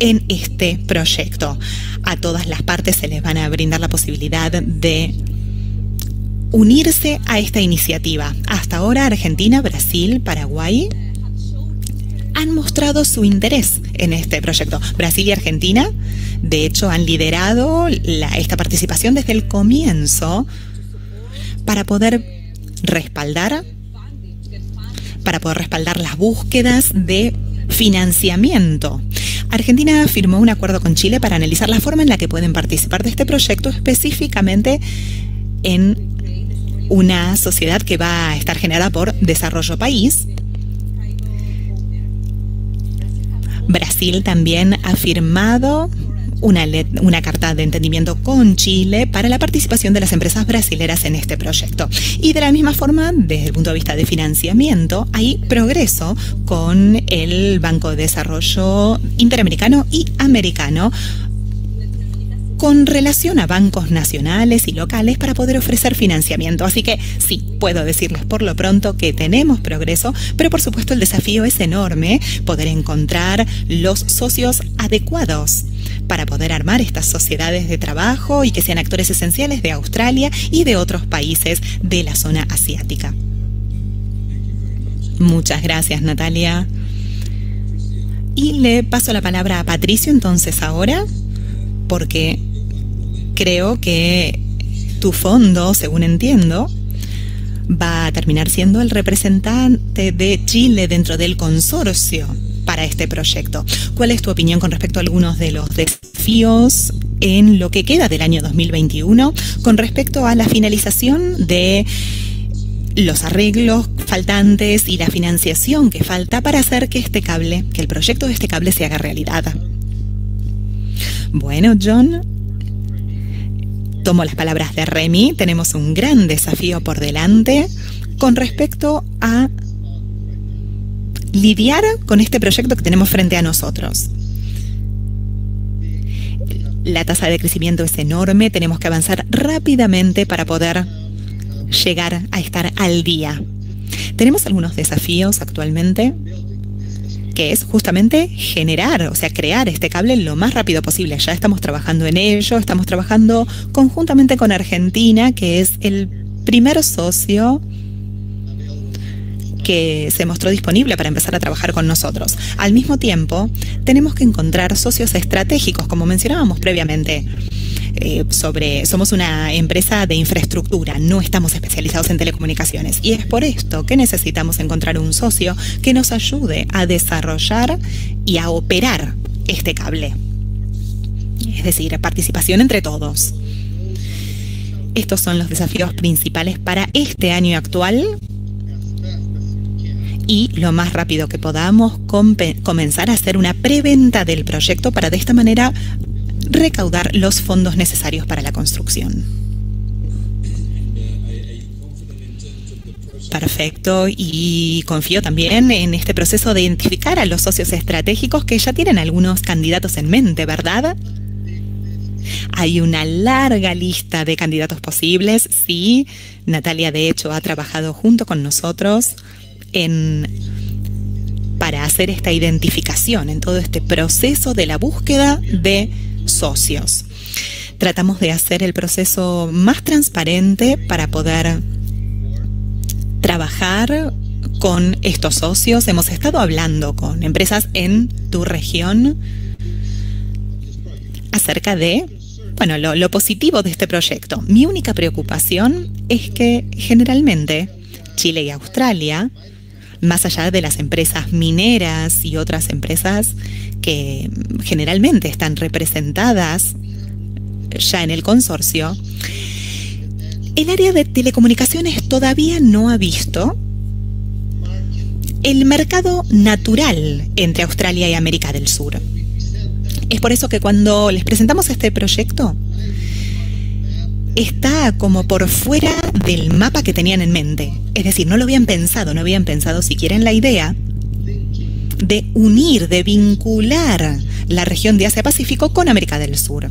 en este proyecto. A todas las partes se les van a brindar la posibilidad de unirse a esta iniciativa. Hasta ahora Argentina, Brasil, Paraguay han mostrado su interés en este proyecto. Brasil y Argentina, de hecho, han liderado esta participación desde el comienzo para poder respaldar, para poder respaldar las búsquedas de financiamiento. Argentina firmó un acuerdo con Chile para analizar la forma en la que pueden participar de este proyecto, específicamente en una sociedad que va a estar generada por Desarrollo País. Brasil también ha firmado una, una, carta de entendimiento con Chile para la participación de las empresas brasileras en este proyecto. Y de la misma forma, desde el punto de vista de financiamiento, hay progreso con el Banco de Desarrollo Interamericano y Americano con relación a bancos nacionales y locales para poder ofrecer financiamiento. Así que sí, puedo decirles por lo pronto que tenemos progreso, pero por supuesto el desafío es enorme poder encontrar los socios adecuados para poder armar estas sociedades de trabajo y que sean actores esenciales de Australia y de otros países de la zona asiática. Muchas gracias, Natalia. Y le paso la palabra a Patricio entonces ahora, porque creo que tu fondo, según entiendo, va a terminar siendo el representante de Chile dentro del consorcio para este proyecto. ¿Cuál es tu opinión con respecto a algunos de los desafíos en lo que queda del año 2021 con respecto a la finalización de los arreglos faltantes y la financiación que falta para hacer que este cable, que el proyecto de este cable se haga realidad? Bueno, John, tomo las palabras de Remy, tenemos un gran desafío por delante con respecto a lidiar con este proyecto que tenemos frente a nosotros. La tasa de crecimiento es enorme, tenemos que avanzar rápidamente para poder llegar a estar al día. Tenemos algunos desafíos actualmente que es justamente generar, o sea, crear este cable lo más rápido posible. Ya estamos trabajando en ello, estamos trabajando conjuntamente con Argentina, que es el primer socio que se mostró disponible para empezar a trabajar con nosotros. Al mismo tiempo, tenemos que encontrar socios estratégicos, como mencionábamos previamente. Eh, sobre, somos una empresa de infraestructura, no estamos especializados en telecomunicaciones. Y es por esto que necesitamos encontrar un socio que nos ayude a desarrollar y a operar este cable. Es decir, participación entre todos. Estos son los desafíos principales para este año actual y lo más rápido que podamos comenzar a hacer una preventa del proyecto para de esta manera recaudar los fondos necesarios para la construcción. Perfecto, y confío también en este proceso de identificar a los socios estratégicos que ya tienen algunos candidatos en mente, ¿verdad? Hay una larga lista de candidatos posibles, sí. Natalia, de hecho, ha trabajado junto con nosotros en para hacer esta identificación en todo este proceso de la búsqueda de socios. Tratamos de hacer el proceso más transparente para poder trabajar con estos socios. Hemos estado hablando con empresas en tu región acerca de, bueno, lo, lo positivo de este proyecto. Mi única preocupación es que generalmente Chile y Australia, más allá de las empresas mineras y otras empresas que generalmente están representadas ya en el consorcio, el área de telecomunicaciones todavía no ha visto el mercado natural entre Australia y América del Sur. Es por eso que cuando les presentamos este proyecto, está como por fuera del mapa que tenían en mente. Es decir, no lo habían pensado, no habían pensado siquiera en la idea de unir, de vincular la región de Asia-Pacífico con América del Sur.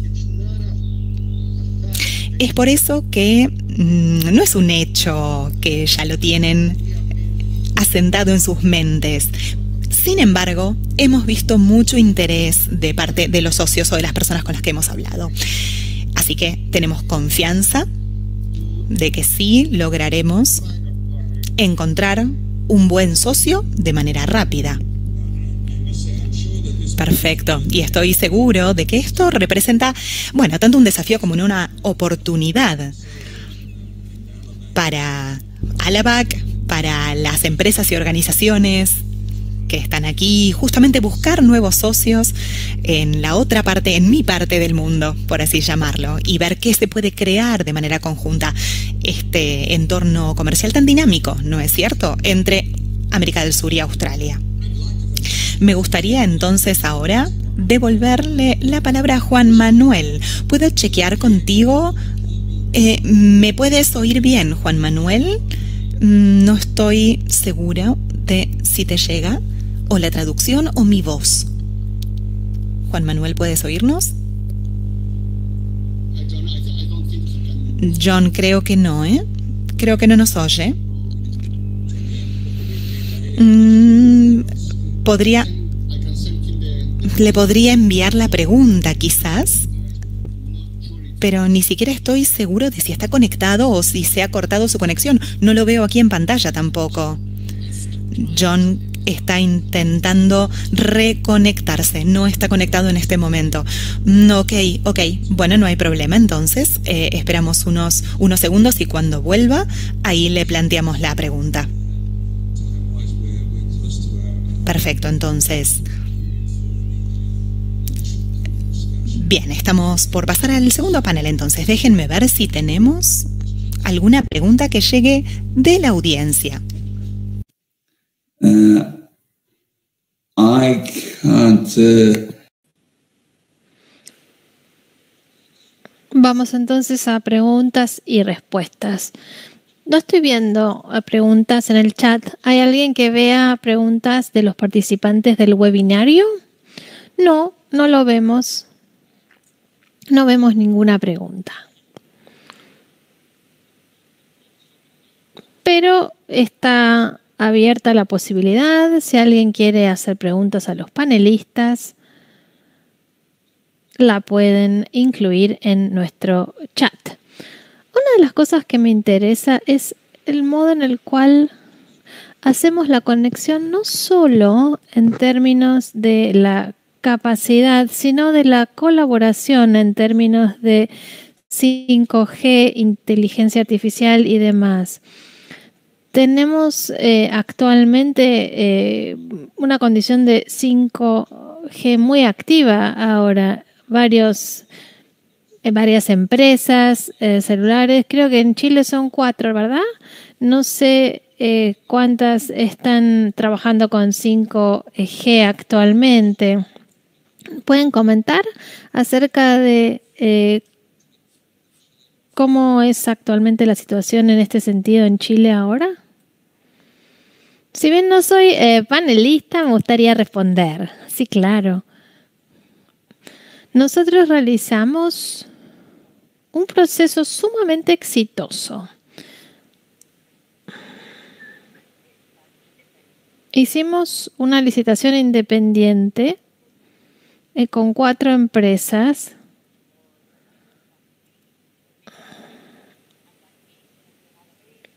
Es por eso que mm, no es un hecho que ya lo tienen asentado en sus mentes. Sin embargo, hemos visto mucho interés de parte de los socios o de las personas con las que hemos hablado. Así que tenemos confianza de que sí lograremos encontrar un buen socio de manera rápida. Perfecto. Y estoy seguro de que esto representa, bueno, tanto un desafío como una oportunidad para Alabac, para las empresas y organizaciones que están aquí, justamente buscar nuevos socios en la otra parte, en mi parte del mundo, por así llamarlo, y ver qué se puede crear de manera conjunta este entorno comercial tan dinámico, ¿no es cierto?, entre América del Sur y Australia. Me gustaría entonces ahora devolverle la palabra a Juan Manuel. ¿Puedo chequear contigo? Eh, ¿Me puedes oír bien, Juan Manuel? Mm, no estoy segura de si te llega o la traducción o mi voz. Juan Manuel, ¿puedes oírnos? John, creo que no, ¿eh? Creo que no nos oye. Mm, podría... Le podría enviar la pregunta, quizás. Pero ni siquiera estoy seguro de si está conectado o si se ha cortado su conexión. No lo veo aquí en pantalla tampoco. John está intentando reconectarse, no está conectado en este momento. Mm, ok, ok, bueno, no hay problema entonces. Eh, esperamos unos, unos segundos y cuando vuelva, ahí le planteamos la pregunta. Perfecto, entonces. Bien, estamos por pasar al segundo panel, entonces déjenme ver si tenemos alguna pregunta que llegue de la audiencia. Uh, Uh, Vamos entonces a preguntas y respuestas. No estoy viendo preguntas en el chat. ¿Hay alguien que vea preguntas de los participantes del webinario? No, no lo vemos. No vemos ninguna pregunta. Pero está abierta la posibilidad, si alguien quiere hacer preguntas a los panelistas, la pueden incluir en nuestro chat. Una de las cosas que me interesa es el modo en el cual hacemos la conexión no solo en términos de la capacidad, sino de la colaboración en términos de 5G, inteligencia artificial y demás. Tenemos eh, actualmente eh, una condición de 5G muy activa ahora. Varios varias empresas eh, celulares. Creo que en Chile son cuatro, ¿verdad? No sé eh, cuántas están trabajando con 5G actualmente. ¿Pueden comentar acerca de eh, cómo es actualmente la situación en este sentido en Chile ahora? Si bien no soy panelista, me gustaría responder. Sí, claro. Nosotros realizamos un proceso sumamente exitoso. Hicimos una licitación independiente eh, con cuatro empresas.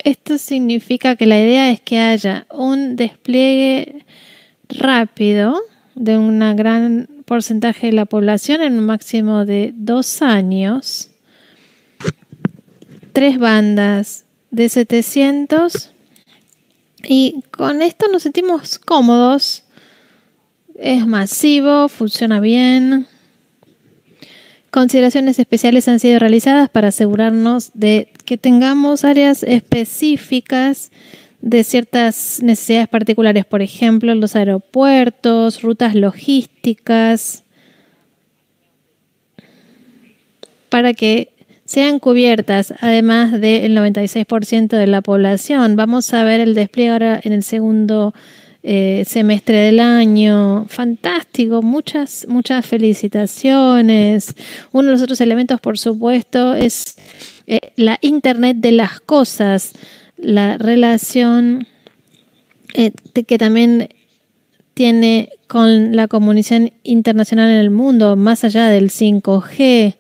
Esto significa que la idea es que haya un despliegue rápido de un gran porcentaje de la población en un máximo de dos años tres bandas de 700 y con esto nos sentimos cómodos. Es masivo, funciona bien. Consideraciones especiales han sido realizadas para asegurarnos de que tengamos áreas específicas de ciertas necesidades particulares, por ejemplo, los aeropuertos, rutas logísticas, para que sean cubiertas, además del 96% de la población. Vamos a ver el despliegue ahora en el segundo eh, semestre del año. Fantástico, muchas, muchas felicitaciones. Uno de los otros elementos, por supuesto, es eh, la Internet de las cosas, la relación eh, que también tiene con la comunicación internacional en el mundo, más allá del 5G.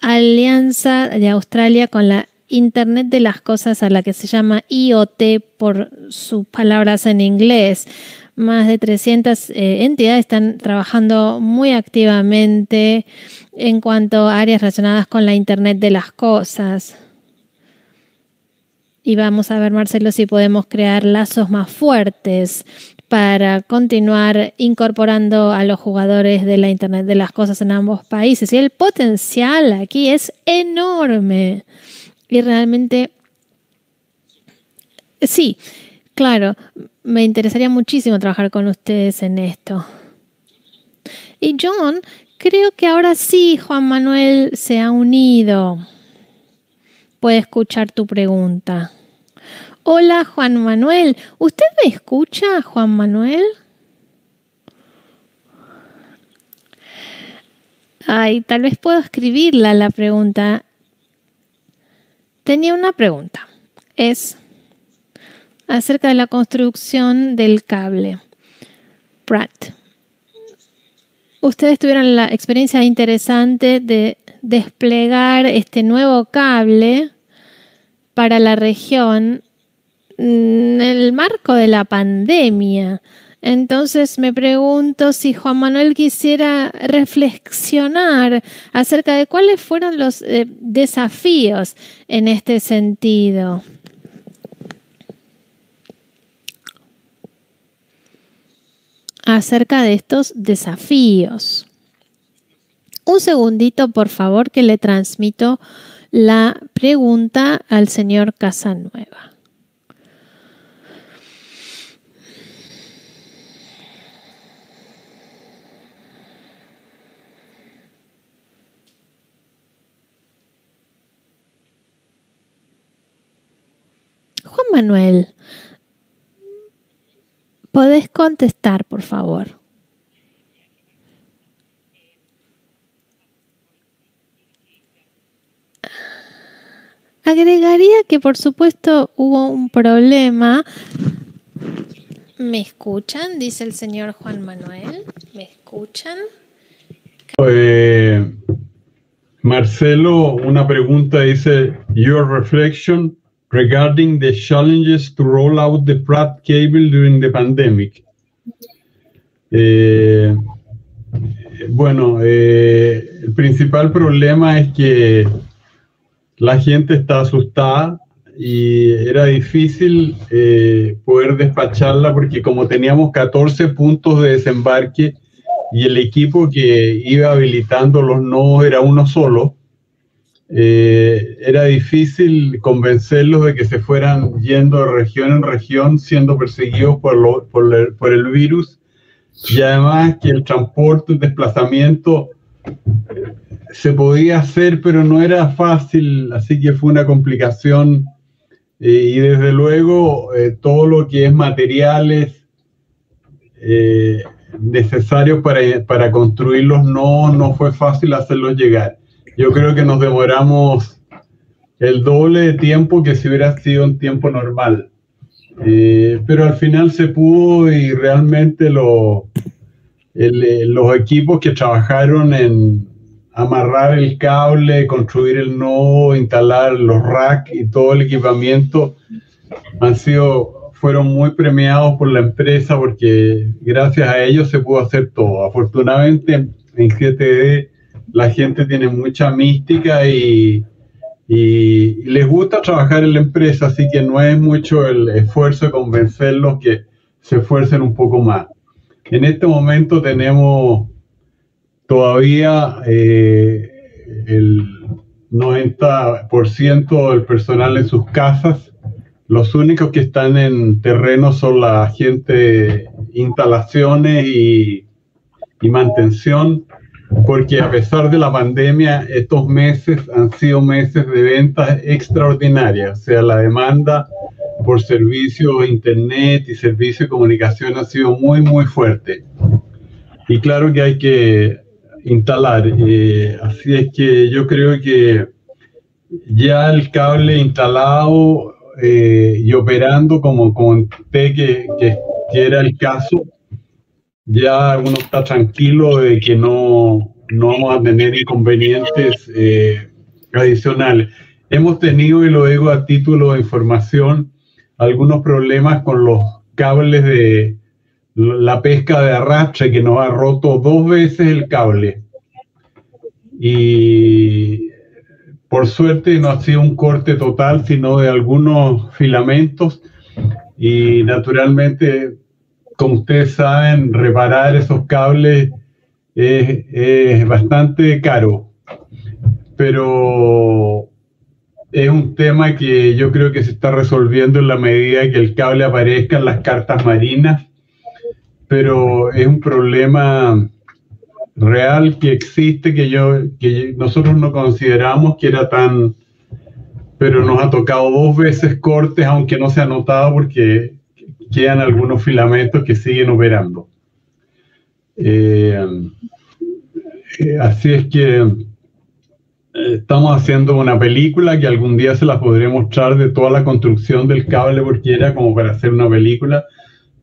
Alianza de Australia con la Internet de las Cosas a la que se llama IoT por sus palabras en inglés. Más de 300 eh, entidades están trabajando muy activamente en cuanto a áreas relacionadas con la Internet de las Cosas. Y vamos a ver, Marcelo, si podemos crear lazos más fuertes para continuar incorporando a los jugadores de la Internet de las Cosas en ambos países. Y el potencial aquí es enorme. Y realmente, sí, claro, me interesaría muchísimo trabajar con ustedes en esto. Y John, creo que ahora sí Juan Manuel se ha unido. Puede escuchar tu pregunta. Hola Juan Manuel, ¿usted me escucha, Juan Manuel? Ay, tal vez puedo escribirla la pregunta tenía una pregunta. Es acerca de la construcción del cable. Pratt. Ustedes tuvieron la experiencia interesante de desplegar este nuevo cable para la región en el marco de la pandemia. Entonces me pregunto si Juan Manuel quisiera reflexionar acerca de cuáles fueron los eh, desafíos en este sentido. Acerca de estos desafíos. Un segundito, por favor, que le transmito la pregunta al señor Casanueva. Juan Manuel, ¿podés contestar, por favor? Agregaría que por supuesto hubo un problema. ¿Me escuchan? Dice el señor Juan Manuel. ¿Me escuchan? Eh, Marcelo, una pregunta dice, Your reflection regarding the challenges to roll out the Pratt cable during the pandemic. Eh, bueno, eh, el principal problema es que la gente está asustada y era difícil eh, poder despacharla porque como teníamos 14 puntos de desembarque y el equipo que iba habilitando los nodos era uno solo, eh, era difícil convencerlos de que se fueran yendo de región en región siendo perseguidos por, por, el, virus. Y además que el transporte, el desplazamiento se podía hacer pero no era fácil, así que fue una complicación. Eh, y desde luego eh, todo lo que es materiales necesarios para, para construirlos no, no fue fácil hacerlos llegar yo creo que nos demoramos el doble de tiempo que si hubiera sido un tiempo normal. Eh, pero al final se pudo y realmente eh, los equipos que trabajaron en amarrar el cable, construir el nodo, instalar los racks y todo el equipamiento han sido, fueron muy premiados por la empresa porque gracias a ellos se pudo hacer todo. Afortunadamente en GTD la gente tiene mucha mística y, les gusta trabajar en la empresa, así que no es mucho el esfuerzo de convencerlos que se esfuercen un poco más. En este momento tenemos todavía eh, el 90% del personal en sus casas. Los únicos que están en terreno son la gente instalaciones y, y mantención porque a pesar de la pandemia, estos meses han sido meses de ventas extraordinarias, o sea, la demanda por servicios internet y servicios de comunicación ha sido muy, muy fuerte. Y claro que hay que instalar, eh, así es que yo creo que ya el cable instalado eh, y operando como conté que, que era el caso, ya uno está tranquilo de que no, no vamos a tener inconvenientes eh, adicionales. Hemos tenido, y lo digo a título de información, algunos problemas con los cables de la pesca de arrastre que nos ha roto dos veces el cable. Y por suerte no ha sido un corte total, sino de algunos filamentos. Y naturalmente como ustedes saben, reparar esos cables es, bastante caro, pero es un tema que yo creo que se está resolviendo en la medida que el cable aparezca en las cartas marinas, pero es un problema real que existe que yo que nosotros no consideramos que era tan pero nos ha tocado dos veces cortes aunque no se ha notado porque quedan algunos filamentos que siguen operando. Eh, eh, así es que eh, estamos haciendo una película que algún día se la podré mostrar de toda la construcción del cable porque era como para hacer una película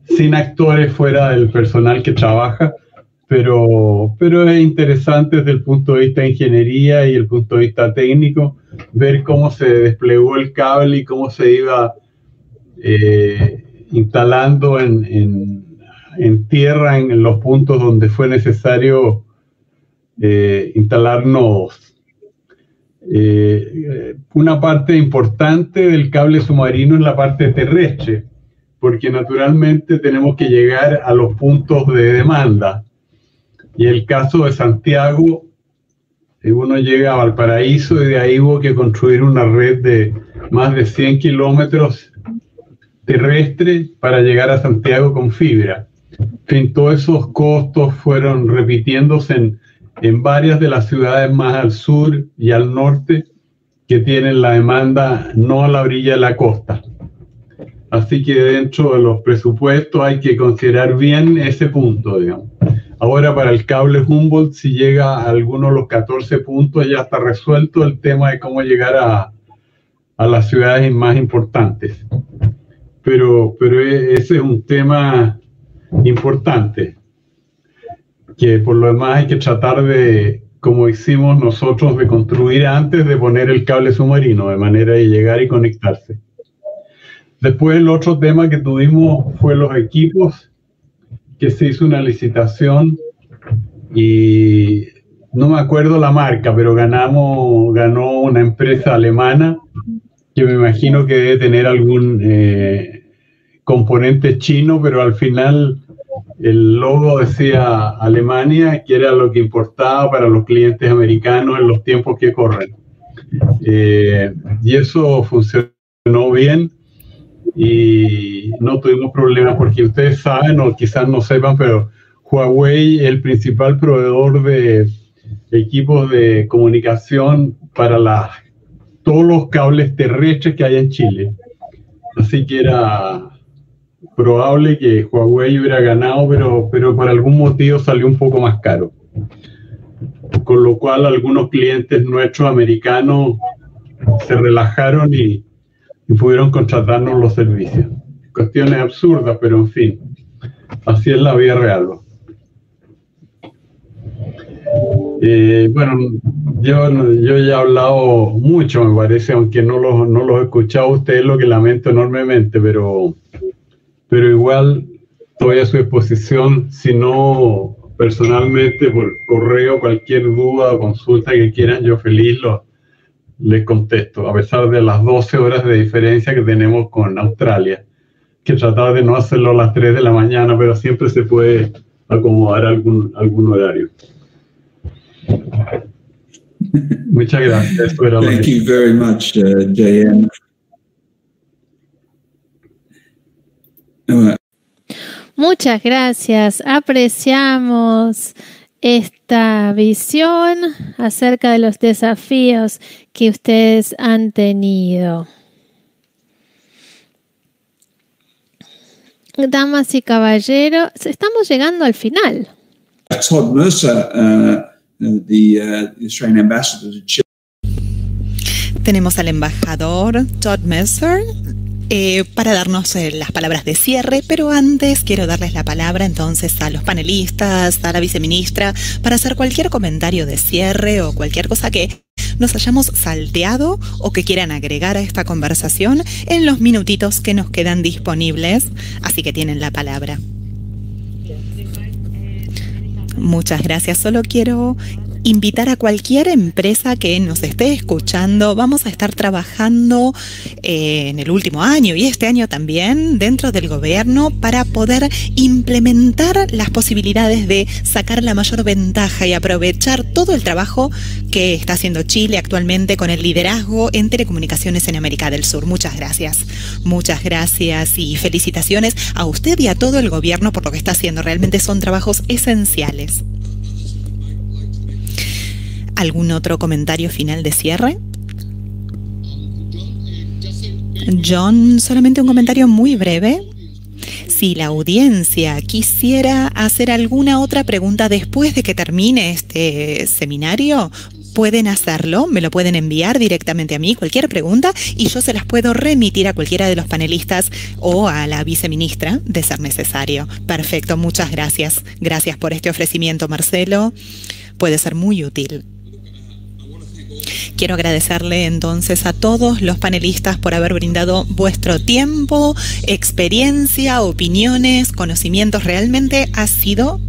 sin actores fuera del personal que trabaja, pero, pero es interesante desde el punto de vista de ingeniería y el punto de vista técnico ver cómo se desplegó el cable y cómo se iba instalando en, tierra en los puntos donde fue necesario eh, instalar. Eh, una parte importante del cable submarino es la parte terrestre, porque naturalmente tenemos que llegar a los puntos de demanda. Y el caso de Santiago, eh, uno llega a Valparaíso y de ahí hubo que construir una red de más de 100 kilómetros terrestre para llegar a Santiago con fibra. En todos esos costos fueron repitiéndose en, en varias de las ciudades más al sur y al norte que tienen la demanda no a la orilla de la costa. Así que dentro de los presupuestos hay que considerar bien ese punto. Ahora para el cable Humboldt, si llega a alguno de los 14 puntos, ya está resuelto el tema de cómo llegar a, a las ciudades más importantes pero, pero e, ese es un tema importante, que por lo demás hay que tratar de, como hicimos nosotros, de construir antes de poner el cable submarino, de manera de llegar y conectarse. Después el otro tema que tuvimos fue los equipos, que se hizo una licitación y no me acuerdo la marca, pero ganamos, ganó una empresa alemana que me imagino que debe tener algún eh, componente chino, pero al final el logo decía Alemania, que era lo que importaba para los clientes americanos en los tiempos que corren. Eh, y eso funcionó bien y no tuvimos problemas porque ustedes saben o quizás no sepan, pero Huawei es el principal proveedor de equipos de comunicación para las todos los cables terrestres que hay en Chile. Así que era probable que Huawei hubiera ganado, pero, pero por algún motivo salió un poco más caro. Con lo cual algunos clientes nuestros americanos se relajaron y, y pudieron contratarnos los servicios. Cuestiones absurdas, pero en fin, así es la vida real. Eh, bueno, yo, yo ya he hablado mucho, me parece, aunque no los no lo he escuchado a ustedes, lo que lamento enormemente, pero, pero igual estoy a su disposición, si no personalmente por correo, cualquier duda o consulta que quieran, yo feliz lo, les contesto, a pesar de las 12 horas de diferencia que tenemos con Australia, que tratar de no hacerlo a las 3 de la mañana, pero siempre se puede acomodar algún, algún horario. Muchas gracias. Thank you very much, uh, JM. Muchas gracias. Apreciamos esta visión acerca de los desafíos que ustedes han tenido. Damas y caballeros, estamos llegando al final. Todd Mercer, uh, the, uh, Australian ambassador to Chile. Tenemos al embajador Todd Mercer eh, para darnos eh, las palabras de cierre, pero antes quiero darles la palabra entonces a los panelistas, a la viceministra, para hacer cualquier comentario de cierre o cualquier cosa que nos hayamos salteado o que quieran agregar a esta conversación en los minutitos que nos quedan disponibles, así que tienen la palabra. Muchas gracias. Solo quiero invitar a cualquier empresa que nos esté escuchando. Vamos a estar trabajando eh, en el último año y este año también dentro del gobierno para poder implementar las posibilidades de sacar la mayor ventaja y aprovechar todo el trabajo que está haciendo Chile actualmente con el liderazgo en telecomunicaciones en América del Sur. Muchas gracias. Muchas gracias y felicitaciones a usted y a todo el gobierno por lo que está haciendo. Realmente son trabajos esenciales. ¿Algún otro comentario final de cierre? John, solamente un comentario muy breve. Si la audiencia quisiera hacer alguna otra pregunta después de que termine este seminario, pueden hacerlo, me lo pueden enviar directamente a mí, cualquier pregunta, y yo se las puedo remitir a cualquiera de los panelistas o a la viceministra de ser necesario. Perfecto, muchas gracias. Gracias por este ofrecimiento, Marcelo. Puede ser muy útil. Quiero agradecerle entonces a todos los panelistas por haber brindado vuestro tiempo, experiencia, opiniones, conocimientos. Realmente ha sido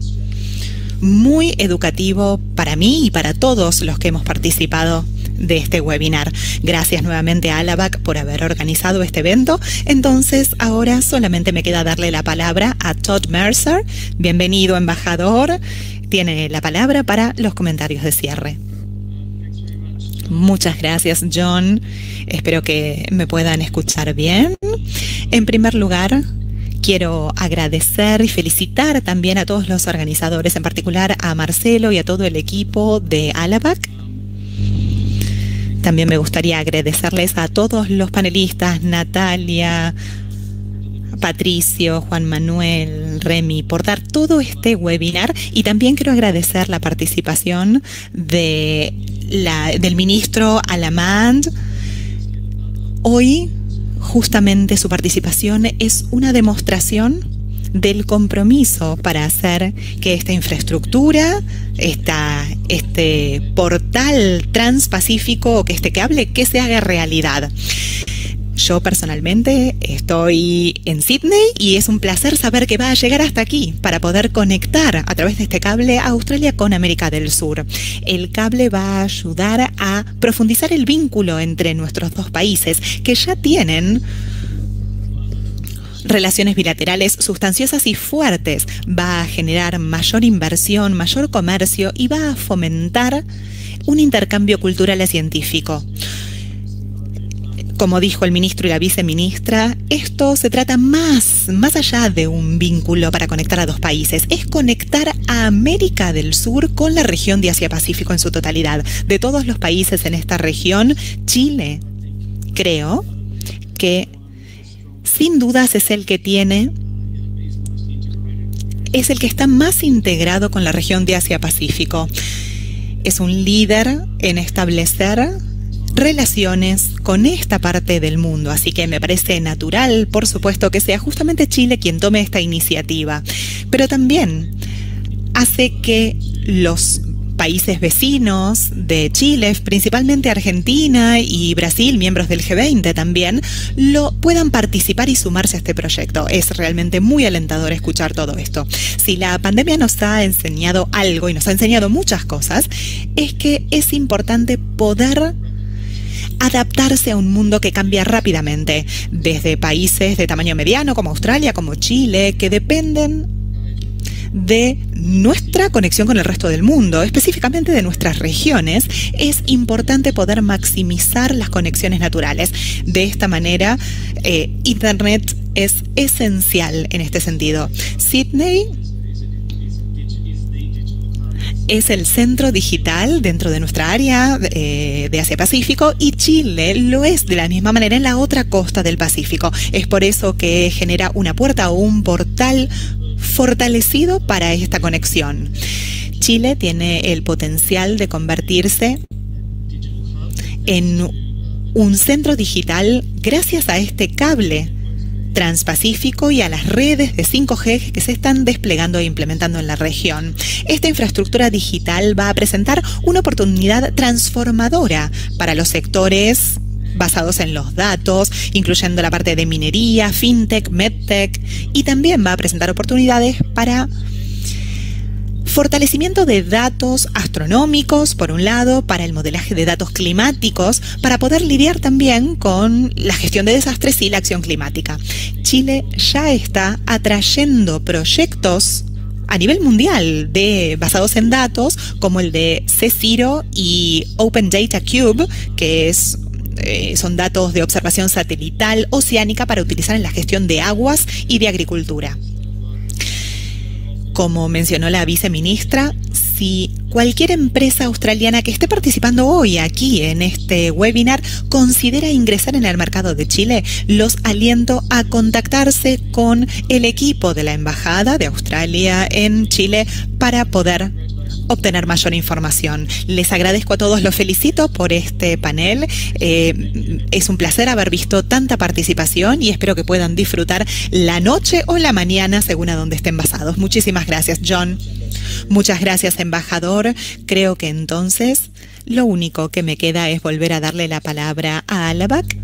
muy educativo para mí y para todos los que hemos participado de este webinar. Gracias nuevamente a Alabac por haber organizado este evento. Entonces, ahora solamente me queda darle la palabra a Todd Mercer. Bienvenido, embajador. Tiene la palabra para los comentarios de cierre. Muchas gracias, John. Espero que me puedan escuchar bien. En primer lugar, quiero agradecer y felicitar también a todos los organizadores, en particular a Marcelo y a todo el equipo de Alabac. También me gustaría agradecerles a todos los panelistas, Natalia, Patricio, Juan Manuel, Remy, por dar todo este webinar y también quiero agradecer la participación de del ministro Alamand. Hoy, justamente su participación es una demostración del compromiso para hacer que esta infraestructura, esta, este portal transpacífico, que este cable, que se haga realidad. Yo personalmente estoy en Sydney y es un placer saber que va a llegar hasta aquí para poder conectar a través de este cable a Australia con América del Sur. El cable va a ayudar a profundizar el vínculo entre nuestros dos países que ya tienen relaciones bilaterales sustanciosas y fuertes. Va a generar mayor inversión, mayor comercio y va a fomentar un intercambio cultural y científico. Como dijo el ministro y la viceministra, esto se trata más, más allá de un vínculo para conectar a dos países, es conectar a América del Sur con la región de Asia-Pacífico en su totalidad. De todos los países en esta región, Chile, creo que sin dudas es el que tiene es el que está más integrado con la región de Asia-Pacífico. Es un líder en establecer relaciones con esta parte del mundo. Así que me parece natural, por supuesto, que sea justamente Chile quien tome esta iniciativa. Pero también hace que los países vecinos de Chile, principalmente Argentina y Brasil, miembros del G20 también, lo puedan participar y sumarse a este proyecto. Es realmente muy alentador escuchar todo esto. Si la pandemia nos ha enseñado algo y nos ha enseñado muchas cosas, es que es importante poder adaptarse a un mundo que cambia rápidamente, desde países de tamaño mediano como Australia, como Chile, que dependen de nuestra conexión con el resto del mundo, específicamente de nuestras regiones, es importante poder maximizar las conexiones naturales. De esta manera, eh, Internet es esencial en este sentido. Sydney es el centro digital dentro de nuestra área eh, de Asia Pacífico y Chile lo es de la misma manera en la otra costa del Pacífico. Es por eso que genera una puerta o un portal fortalecido para esta conexión. Chile tiene el potencial de convertirse en un centro digital gracias a este cable transpacífico y a las redes de 5G que se están desplegando e implementando en la región. Esta infraestructura digital va a presentar una oportunidad transformadora para los sectores basados en los datos, incluyendo la parte de minería, fintech, medtech, y también va a presentar oportunidades para Fortalecimiento de datos astronómicos, por un lado, para el modelaje de datos climáticos, para poder lidiar también con la gestión de desastres y la acción climática. Chile ya está atrayendo proyectos a nivel mundial de basados en datos como el de C0 y Open Data Cube, que es eh, son datos de observación satelital oceánica para utilizar en la gestión de aguas y de agricultura. Como mencionó la viceministra, si cualquier empresa australiana que esté participando hoy aquí en este webinar considera ingresar en el mercado de Chile, los aliento a contactarse con el equipo de la Embajada de Australia en Chile para poder obtener mayor información. Les agradezco a todos, los felicito por este panel. Eh, es un placer haber visto tanta participación y espero que puedan disfrutar la noche o la mañana según a donde estén basados. Muchísimas gracias, John. Muchas gracias, embajador. Creo que entonces lo único que me queda es volver a darle la palabra a Alabac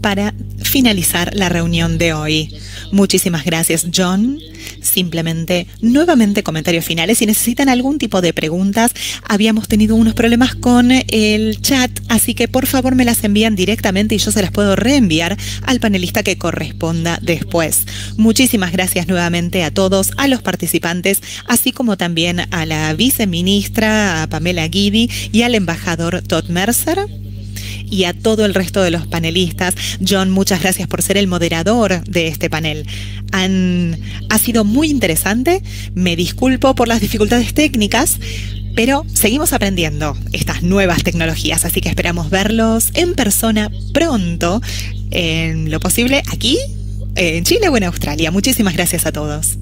para finalizar la reunión de hoy. Muchísimas gracias, John. Simplemente, nuevamente comentarios finales. Si necesitan algún tipo de preguntas, habíamos tenido unos problemas con el chat, así que por favor me las envían directamente y yo se las puedo reenviar al panelista que corresponda después. Muchísimas gracias nuevamente a todos, a los participantes, así como también a la viceministra, a Pamela Guidi y al embajador Todd Mercer y a todo el resto de los panelistas. John, muchas gracias por ser el moderador de este panel. Ha sido muy interesante. Me disculpo por las dificultades técnicas. Pero seguimos aprendiendo estas nuevas tecnologías, así que esperamos verlos en persona pronto, en lo posible aquí, en Chile o en Australia. Muchísimas gracias a todos.